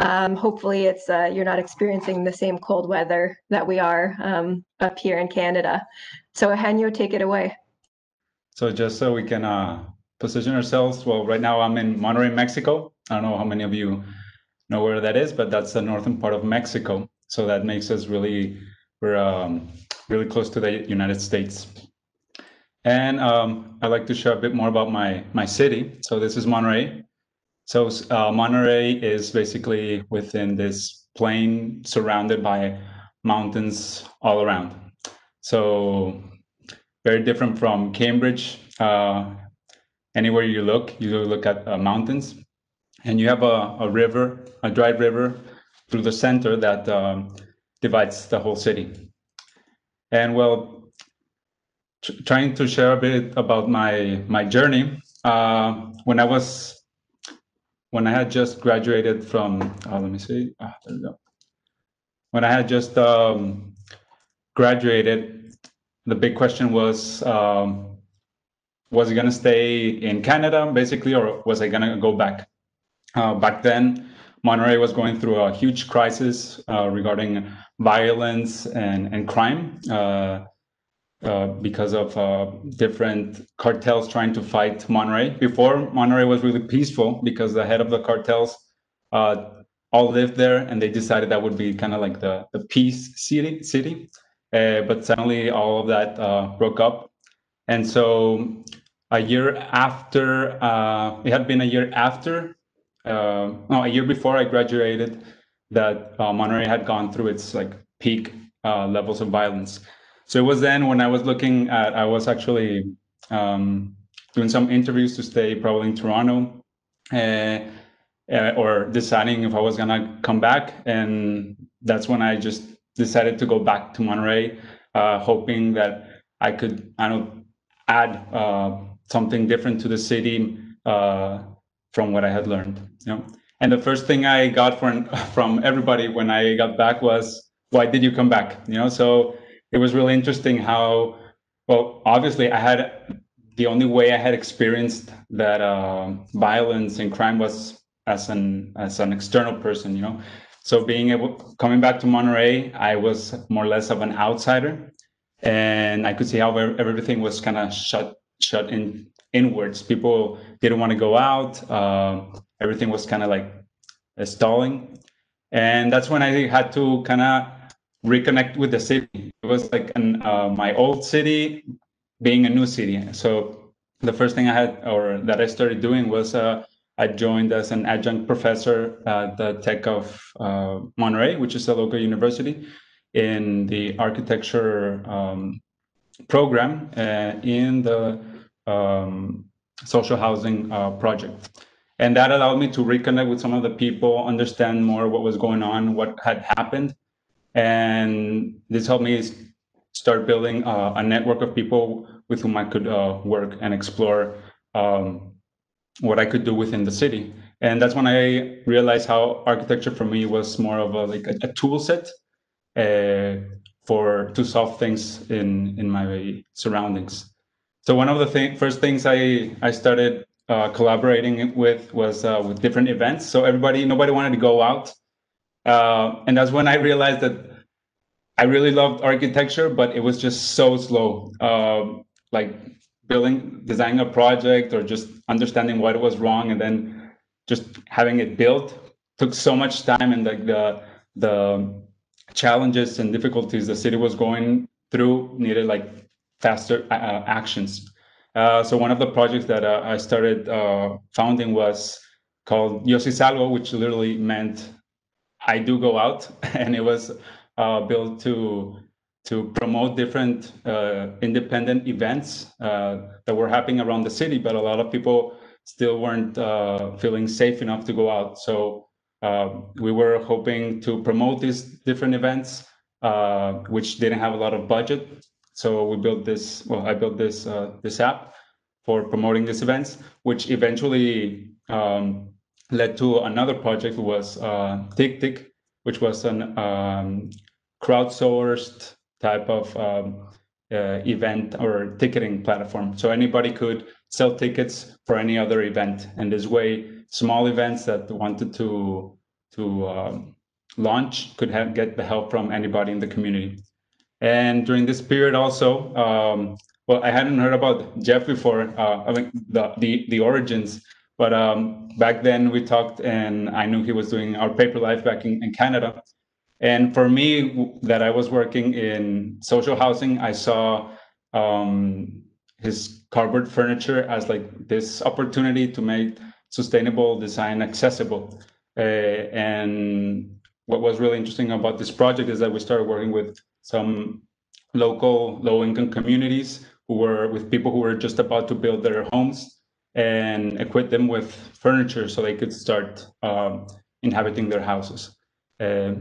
Um, hopefully, it's uh, you're not experiencing the same cold weather that we are um, up here in Canada. So, Eugenio, take it away. So, just so we can uh, position ourselves, well, right now I'm in Monterrey, Mexico. I don't know how many of you know where that is, but that's the northern part of Mexico. So that makes us really we're um, really close to the United States. And um, I'd like to share a bit more about my my city. So this is Monterrey. So uh, Monterrey is basically within this plain surrounded by mountains all around. So very different from Cambridge. Uh, anywhere you look, you look at uh, mountains, and you have a, a river, a dry river through the center that um, divides the whole city. And well, trying to share a bit about my my journey. Uh, when I was when I had just graduated from, uh, let me see, ah, there we go. When I had just um, graduated, the big question was, um, was I going to stay in Canada, basically, or was I going to go back? Uh, back then, Monterrey was going through a huge crisis uh, regarding violence and, and crime uh, uh, because of uh, different cartels trying to fight Monterrey. Before, Monterrey was really peaceful because the head of the cartels uh, all lived there and they decided that would be kind of like the, the peace city. city. Uh, but suddenly all of that broke up. And so a year after, it had been a year after, no, a year before I graduated, that uh, Monterrey had gone through its like peak uh, levels of violence. So it was then when I was looking at, I was actually um, doing some interviews to stay probably in Toronto, uh, uh, or deciding if I was gonna come back, and that's when I just decided to go back to Monterrey, uh, hoping that I could, I don't add uh, something different to the city uh, from what I had learned. You know. And the first thing I got from from everybody when I got back was, "Why did you come back?" You know, so it was really interesting how, well, obviously I had the only way I had experienced that uh, violence and crime was as an as an external person. You know, so being able coming back to Monterrey, I was more or less of an outsider, and I could see how everything was kind of shut shut in inwards. People didn't want to go out. Uh, everything was kind of like stalling. And that's when I had to kind of reconnect with the city. It was like an, uh, my old city being a new city. So the first thing I had or that I started doing was uh, I joined as an adjunct professor at the Tech of uh, Monterrey, which is a local university, in the architecture um, program uh, in the um, social housing uh, project. And that allowed me to reconnect with some of the people understand more what was going on what had happened. And this helped me start building uh, a network of people with whom i could uh, work and explore um, what i could do within the city and that's when i realized how architecture for me was more of a like a, a tool set uh, for to solve things in in my surroundings. So one of the th- first things I I started uh, collaborating with was uh, with different events. So everybody, nobody wanted to go out, uh, and that's when I realized that I really loved architecture, but it was just so slow. Um, like building, designing a project, or just understanding what was wrong, and then just having it built took so much time, and like the the challenges and difficulties the city was going through needed like faster uh, uh actions. Uh, so one of the projects that uh, I started uh, founding was called Yo Si Salgo, which literally meant I do go out, and it was uh, built to to promote different uh, independent events uh, that were happening around the city, but a lot of people still weren't uh, feeling safe enough to go out. So uh, we were hoping to promote these different events, uh, which didn't have a lot of budget. So we built this. Well, I built this this app for promoting these events, which eventually um, led to another project was uh, Tick Tick, which was an um, crowdsourced type of um, uh, event or ticketing platform. So anybody could sell tickets for any other event, and this way, small events that wanted to to um, launch could have, get the help from anybody in the community. And during this period, also, um, well, I hadn't heard about Jeff before. Uh, I mean, the the, the origins. But um, back then we talked, and I knew he was doing our paper life back in, in Canada. And for me, that I was working in social housing, I saw um, his cardboard furniture as like this opportunity to make sustainable design accessible. Uh, and what was really interesting about this project is that we started working with some local low-income communities who were with people who were just about to build their homes and equip them with furniture so they could start um, inhabiting their houses. Uh,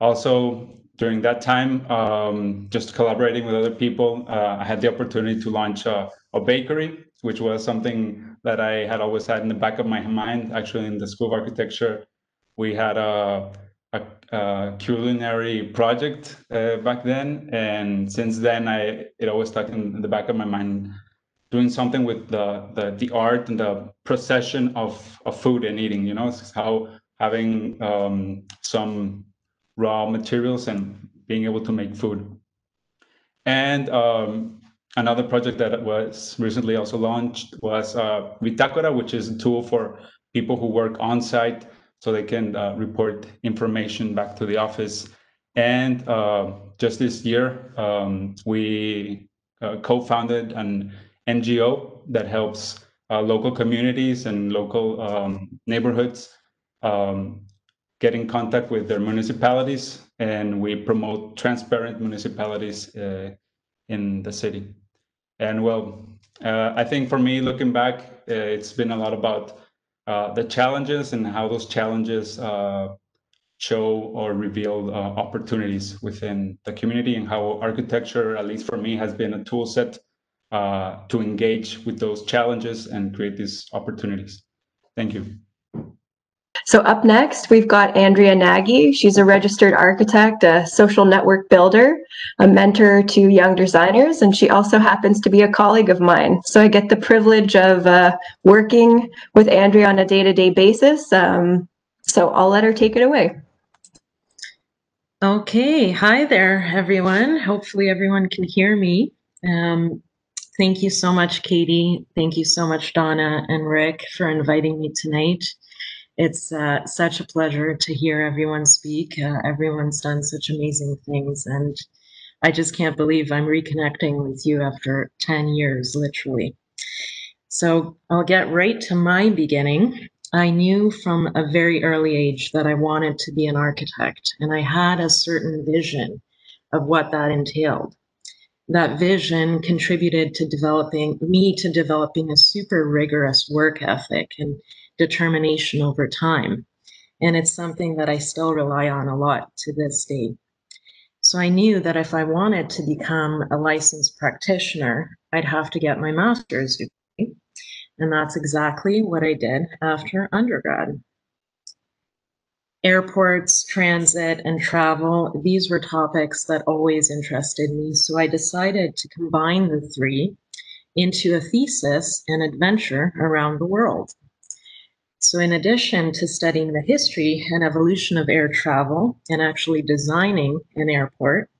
also, during that time, um, just collaborating with other people, uh, I had the opportunity to launch a, a, bakery, which was something that I had always had in the back of my mind. Actually, in the School of Architecture, we had a, a, a culinary project uh, back then, and since then, I it always stuck in the back of my mind, doing something with the the, the art and the procession of, of food and eating. You know, how having um, some raw materials and being able to make food. And um, another project that was recently also launched was uh, which is a tool for people who work on site so they can uh, report information back to the office. And uh, just this year, um, we uh, co-founded an NGO that helps uh, local communities and local um, neighborhoods um, get in contact with their municipalities and we promote transparent municipalities uh, in the city. And well, uh, I think for me, looking back, uh, it's been a lot about uh, the challenges and how those challenges uh, show or reveal uh, opportunities within the community and how architecture, at least for me, has been a tool set to engage with those challenges and create these opportunities. Thank you. So up next, we've got Andrea Nagy. She's a registered architect, a social network builder, a mentor to young designers, and she also happens to be a colleague of mine. So I get the privilege of uh, working with Andrea on a day-to-day basis. Um, so I'll let her take it away. Okay, hi there, everyone. Hopefully everyone can hear me. Um, thank you so much, Katie. Thank you so much, Donna and Rick, for inviting me tonight. It's uh, such a pleasure to hear everyone speak. Uh, everyone's done such amazing things, and I just can't believe I'm reconnecting with you after 10 years, literally. So I'll get right to my beginning. I knew from a very early age that I wanted to be an architect, and I had a certain vision of what that entailed. That vision contributed to developing me to developing a super rigorous work ethic and determination over time. And it's something that I still rely on a lot to this day. So I knew that if I wanted to become a licensed practitioner, I'd have to get my master's degree. And that's exactly what I did after undergrad. Airports, transit, and travel, these were topics that always interested me, so I decided to combine the three into a thesis and adventure around the world. So, in addition to studying the history and evolution of air travel and actually designing an airport,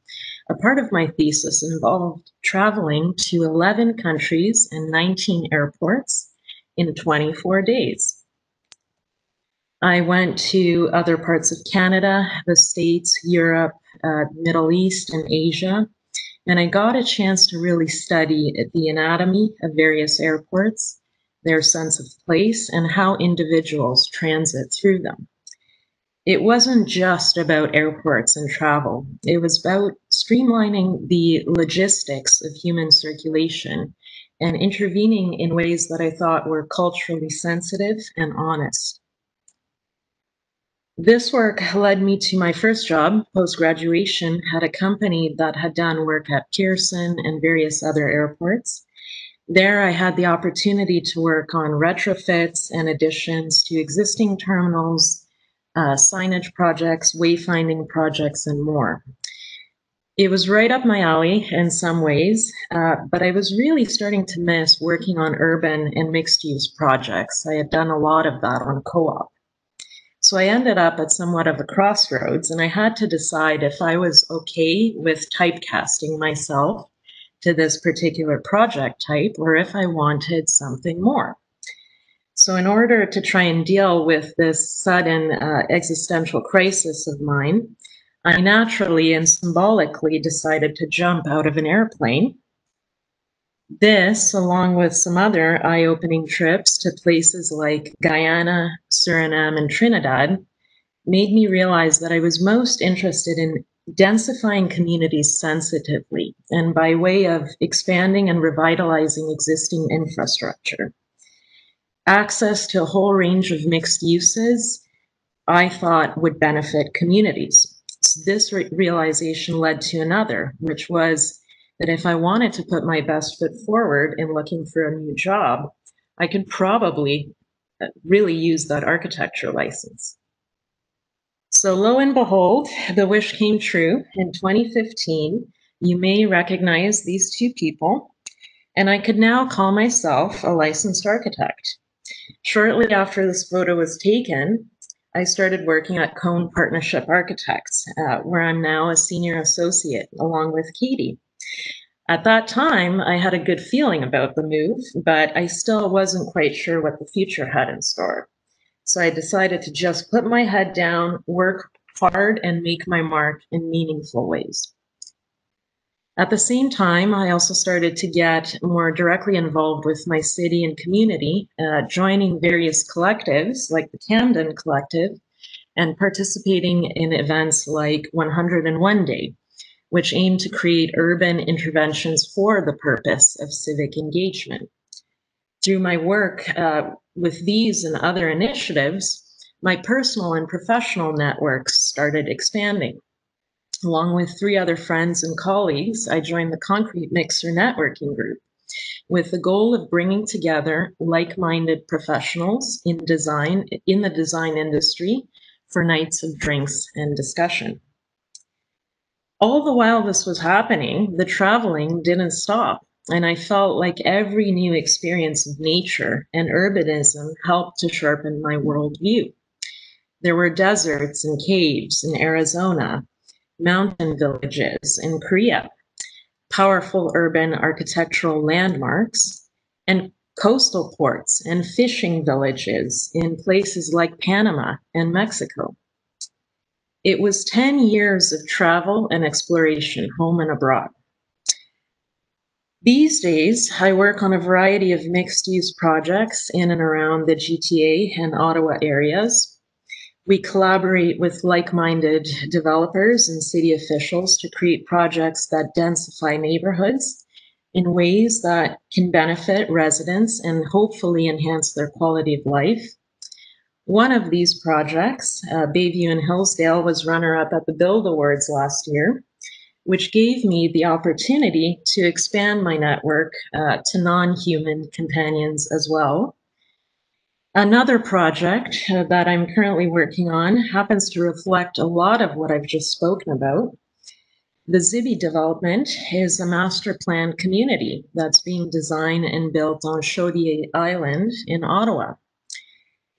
a part of my thesis involved traveling to 11 countries and 19 airports in 24 days. I went to other parts of Canada, the States, Europe, uh, Middle East, and Asia, and I got a chance to really study the anatomy of various airports, their sense of place, and how individuals transit through them. It wasn't just about airports and travel, it was about streamlining the logistics of human circulation and intervening in ways that I thought were culturally sensitive and honest. This work led me to my first job post graduation at a company that had done work at Pearson and various other airports. There, I had the opportunity to work on retrofits and additions to existing terminals, uh, signage projects, wayfinding projects, and more. It was right up my alley in some ways, uh, but I was really starting to miss working on urban and mixed use projects. I had done a lot of that on co op. So I ended up at somewhat of a crossroads, and I had to decide if I was okay with typecasting myself to this particular project type or if I wanted something more. So, in order to try and deal with this sudden uh, existential crisis of mine, I naturally and symbolically decided to jump out of an airplane this, along with some other eye opening trips to places like Guyana, Suriname, and Trinidad, made me realize that I was most interested in densifying communities sensitively and by way of expanding and revitalizing existing infrastructure. Access to a whole range of mixed uses, I thought would benefit communities. So this re- realization led to another, which was that if I wanted to put my best foot forward in looking for a new job, I could probably uh, really use that architecture license. So, lo and behold, the wish came true in 2015. You may recognize these two people, and I could now call myself a licensed architect. Shortly after this photo was taken, I started working at Kohn Partnership Architects, uh, where I'm now a senior associate along with Katie. At that time, I had a good feeling about the move, but I still wasn't quite sure what the future had in store. So I decided to just put my head down, work hard, and make my mark in meaningful ways. At the same time, I also started to get more directly involved with my city and community, uh, joining various collectives like the Camden Collective and participating in events like 101 Day, which aim to create urban interventions for the purpose of civic engagement. Through my work uh, with these and other initiatives, my personal and professional networks started expanding. Along with three other friends and colleagues, I joined the Concrete Mixer Networking Group with the goal of bringing together like-minded professionals in design in the design industry for nights of drinks and discussion all the while this was happening, the traveling didn't stop. And I felt like every new experience of nature and urbanism helped to sharpen my worldview. There were deserts and caves in Arizona, mountain villages in Korea, powerful urban architectural landmarks, and coastal ports and fishing villages in places like Panama and Mexico. It was 10 years of travel and exploration, home and abroad. These days, I work on a variety of mixed use projects in and around the GTA and Ottawa areas. We collaborate with like minded developers and city officials to create projects that densify neighborhoods in ways that can benefit residents and hopefully enhance their quality of life. One of these projects, uh, Bayview and Hillsdale, was runner up at the BILD Awards last year, which gave me the opportunity to expand my network uh, to non human companions as well. Another project uh, that I'm currently working on happens to reflect a lot of what I've just spoken about. The Zibi development is a master plan community that's being designed and built on Chaudière Island in Ottawa.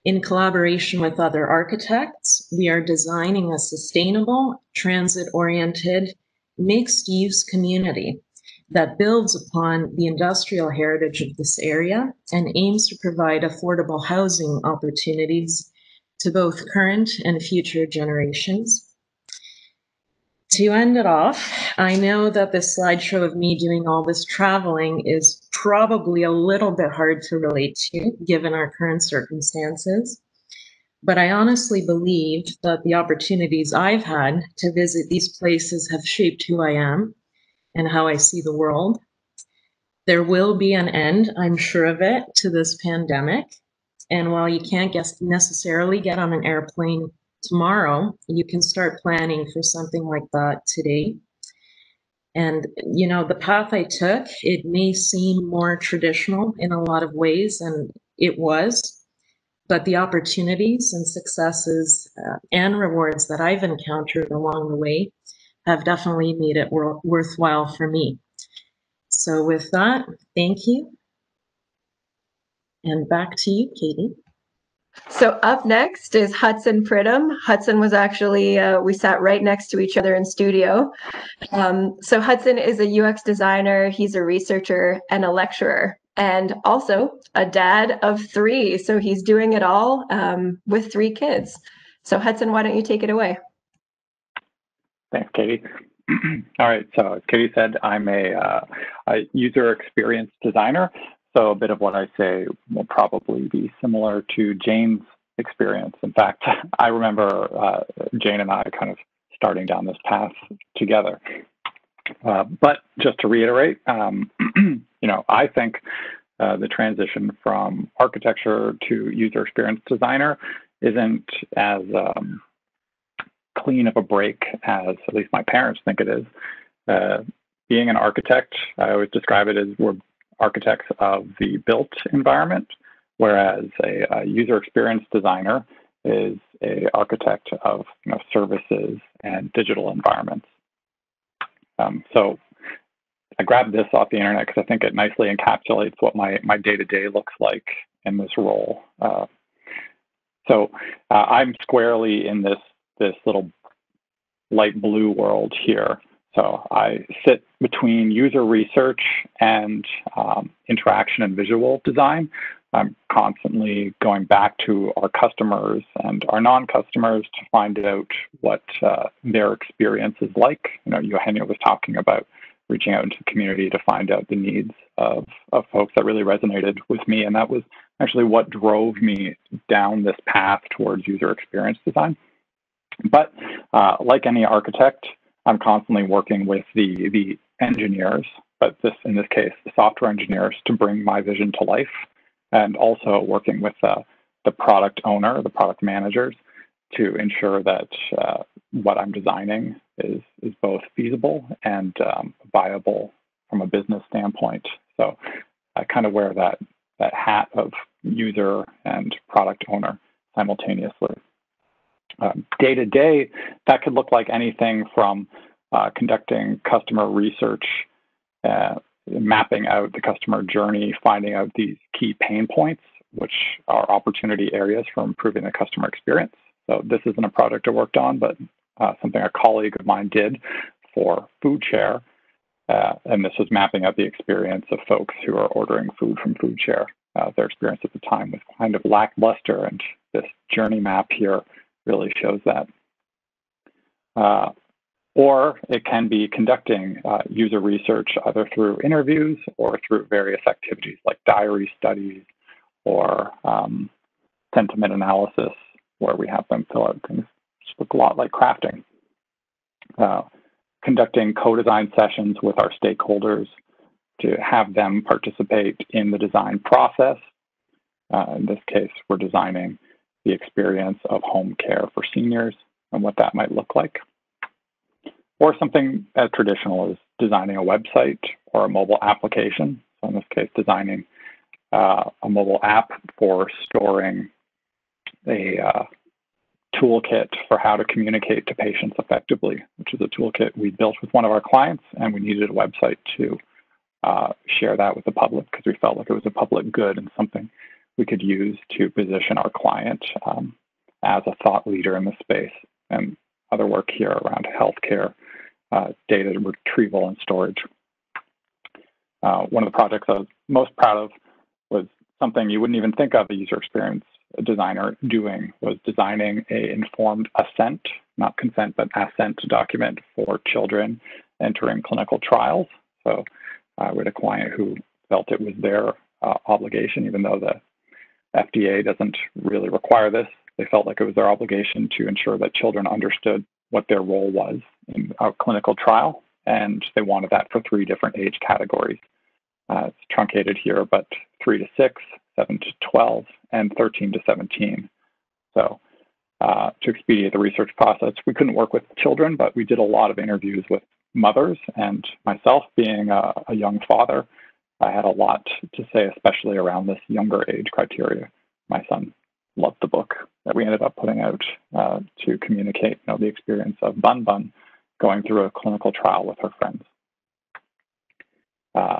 In collaboration with other architects, we are designing a sustainable, transit oriented, mixed use community that builds upon the industrial heritage of this area and aims to provide affordable housing opportunities to both current and future generations. To end it off, I know that this slideshow of me doing all this traveling is probably a little bit hard to relate to given our current circumstances. But I honestly believe that the opportunities I've had to visit these places have shaped who I am and how I see the world. There will be an end, I'm sure of it, to this pandemic. And while you can't guess necessarily get on an airplane tomorrow, you can start planning for something like that today. And, you know, the path I took, it may seem more traditional in a lot of ways, and it was, but the opportunities and successes uh, and rewards that I've encountered along the way have definitely made it wor- worthwhile for me. So, with that, thank you. And back to you, Katie. So up next is Hudson Pridham. Hudson was actually, uh, we sat right next to each other in studio. Um, so Hudson is a UX designer, he's a researcher and a lecturer, and also a dad of three. So he's doing it all um, with three kids. So Hudson, why don't you take it away? Thanks, Katie. All right, so as Katie said, I'm a, uh, a, user experience designer. So a bit of what I say will probably be similar to Jane's experience. In fact, I remember uh, Jane and I kind of starting down this path together. Uh, but just to reiterate, um, you know, I think uh, the transition from architecture to user experience designer isn't as um, clean of a break as at least my parents think it is. Uh, being an architect, I always describe it as we're architects of the built environment, whereas a, a user experience designer is a architect of you know, services and digital environments. Um, so I grabbed this off the internet because I think it nicely encapsulates what my my day to day looks like in this role. Uh, so uh, I'm squarely in this this little light blue world here. So I sit between user research and um, interaction and visual design. I'm constantly going back to our customers and our non-customers to find out what uh, their experience is like. You know, Eugenia was talking about reaching out into the community to find out the needs of, of folks that really resonated with me. And that was actually what drove me down this path towards user experience design. But uh, like any architect, I'm constantly working with the, the engineers, but this in this case, the software engineers to bring my vision to life, and also working with uh, the product owner, the product managers, to ensure that uh, what I'm designing is is both feasible and um, viable from a business standpoint. So I kind of wear that that hat of user and product owner simultaneously. Day to day, that could look like anything from uh, conducting customer research, uh, mapping out the customer journey, finding out these key pain points, which are opportunity areas for improving the customer experience. So this isn't a project I worked on, but uh, something a colleague of mine did for FoodShare. Uh, and this was mapping out the experience of folks who are ordering food from FoodShare. Uh, their experience at the time was kind of lackluster, and this journey map here really shows that. Or it can be conducting uh, user research either through interviews or through various activities like diary studies or um, sentiment analysis, where we have them fill out things look a lot like crafting. Uh, conducting co-design sessions with our stakeholders to have them participate in the design process. Uh, in this case, we're designing the experience of home care for seniors and what that might look like. Or something as traditional as designing a website or a mobile application. So in this case, designing uh, a mobile app for storing a uh, toolkit for how to communicate to patients effectively, which is a toolkit we built with one of our clients, and we needed a website to uh, share that with the public because we felt like it was a public good and something we could use to position our client um, as a thought leader in the space. And other work here around healthcare, uh, data retrieval and storage. Uh, one of the projects I was most proud of was something you wouldn't even think of a user experience designer doing was designing a informed assent, not consent, but assent document for children entering clinical trials. So uh, had a client who felt it was their uh, obligation, even though the FDA doesn't really require this. They felt like it was their obligation to ensure that children understood what their role was in a clinical trial, and they wanted that for three different age categories. Uh, it's truncated here, but three to six, seven to 12, and 13 to 17. So uh, to expedite the research process, we couldn't work with children, but we did a lot of interviews with mothers. And myself, being a, a young father, I had a lot to say, especially around this younger age criteria. My son loved the book that we ended up putting out uh, to communicate you know, the experience of Bun Bun going through a clinical trial with her friends. Uh,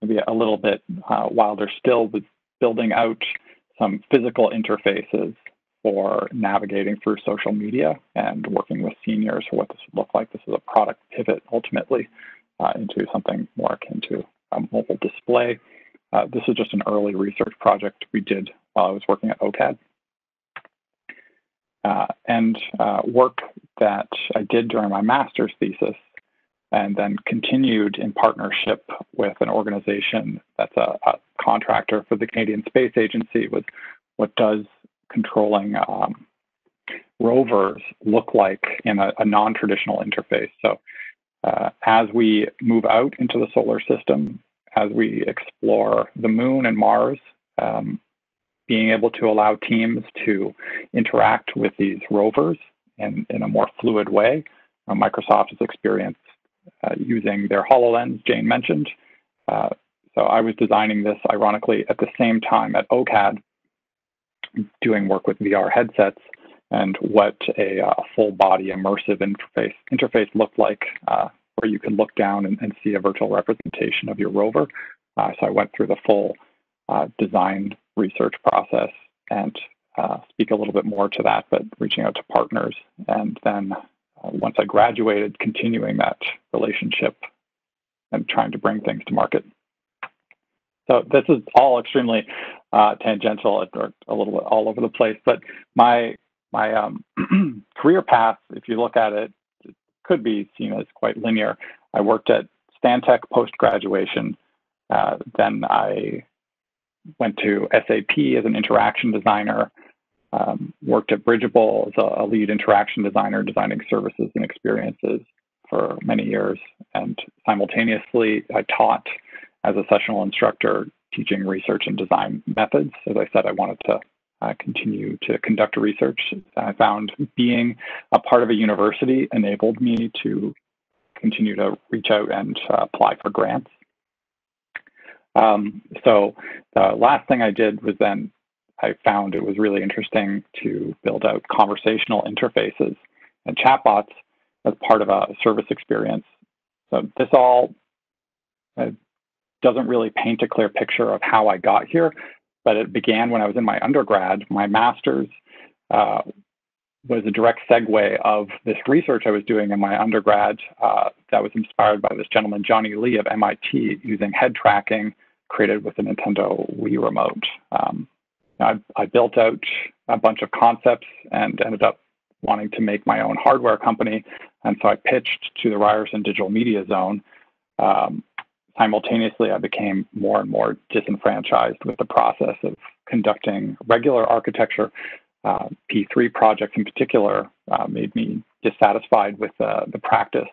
maybe a little bit uh, wilder still with building out some physical interfaces for navigating through social media and working with seniors for what this would look like. This is a product pivot ultimately uh, into something more akin to a mobile display. Uh, this is just an early research project we did while I was working at OCAD. Uh, and uh, work that I did during my master's thesis and then continued in partnership with an organization that's a, a contractor for the Canadian Space Agency with what does controlling um, rovers look like in a, a non-traditional interface. So uh, as we move out into the solar system, as we explore the moon and Mars, um, being able to allow teams to interact with these rovers in, in a more fluid way. Uh, Microsoft has experienced uh, using their HoloLens, Jane mentioned. Uh, so I was designing this, ironically, at the same time at OCAD, doing work with VR headsets and what a uh, full body immersive interface interface looked like, uh, where you can look down and, and, see a virtual representation of your rover. Uh, so I went through the full design research process and speak a little bit more to that, but reaching out to partners and then uh, once I graduated, continuing that relationship and trying to bring things to market. So this is all extremely uh, tangential or a little bit all over the place. But my my um, career path, if you look at it, it could be seen as quite linear. I worked at Stantec post graduation. Uh, then I went to SAP as an interaction designer um, worked at Bridgeable as a, a, lead interaction designer, designing services and experiences for many years. And simultaneously, I taught as a sessional instructor, teaching research and design methods. As I said, I wanted to uh, continue to conduct research. I found being a part of a university enabled me to continue to reach out and uh, apply for grants. Um, so the last thing I did was then I found it was really interesting to build out conversational interfaces and chatbots as part of a service experience. So this all uh, doesn't really paint a clear picture of how I got here, but it began when I was in my undergrad. My master's uh, was a direct segue of this research I was doing in my undergrad uh, that was inspired by this gentleman, Johnny Lee of MIT, using head tracking created with the Nintendo Wii remote. Um, I, I built out a bunch of concepts and ended up wanting to make my own hardware company. And so I pitched to the Ryerson Digital Media Zone. Um, simultaneously, I became more and more disenfranchised with the process of conducting regular architecture. Uh, P3 projects in particular uh, made me dissatisfied with uh, the practice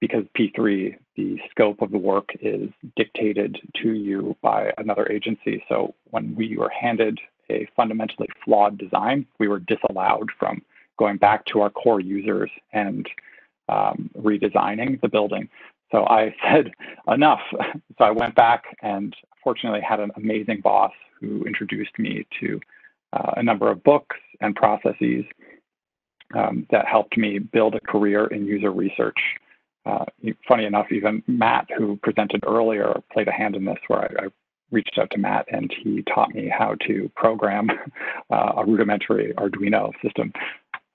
because P3, the scope of the work is dictated to you by another agency. So when we were handed a fundamentally flawed design, we were disallowed from going back to our core users and um, redesigning the building. So I said, enough. So I went back and fortunately had an amazing boss who introduced me to uh, a number of books and processes um, that helped me build a career in user research. Uh, funny enough, even Matt, who presented earlier, played a hand in this where I, I reached out to Matt and he taught me how to program uh, a rudimentary Arduino system.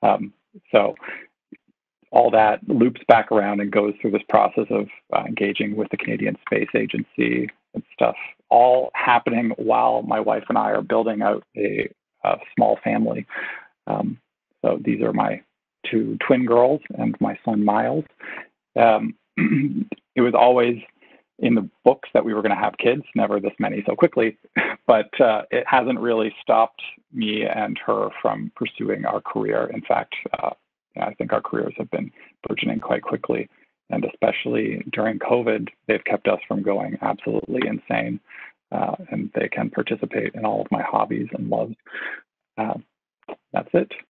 Um, so all that loops back around and goes through this process of uh, engaging with the Canadian Space Agency and stuff, all happening while my wife and I are building out a, a small family. Um, so these are my two twin girls and my son Miles. Um, it was always in the books that we were going to have kids, never this many so quickly, but uh, it hasn't really stopped me and her from pursuing our career. In fact, uh, I think our careers have been burgeoning quite quickly. And especially during COVID, they've kept us from going absolutely insane. Uh, and they can participate in all of my hobbies and loves. Uh, that's it.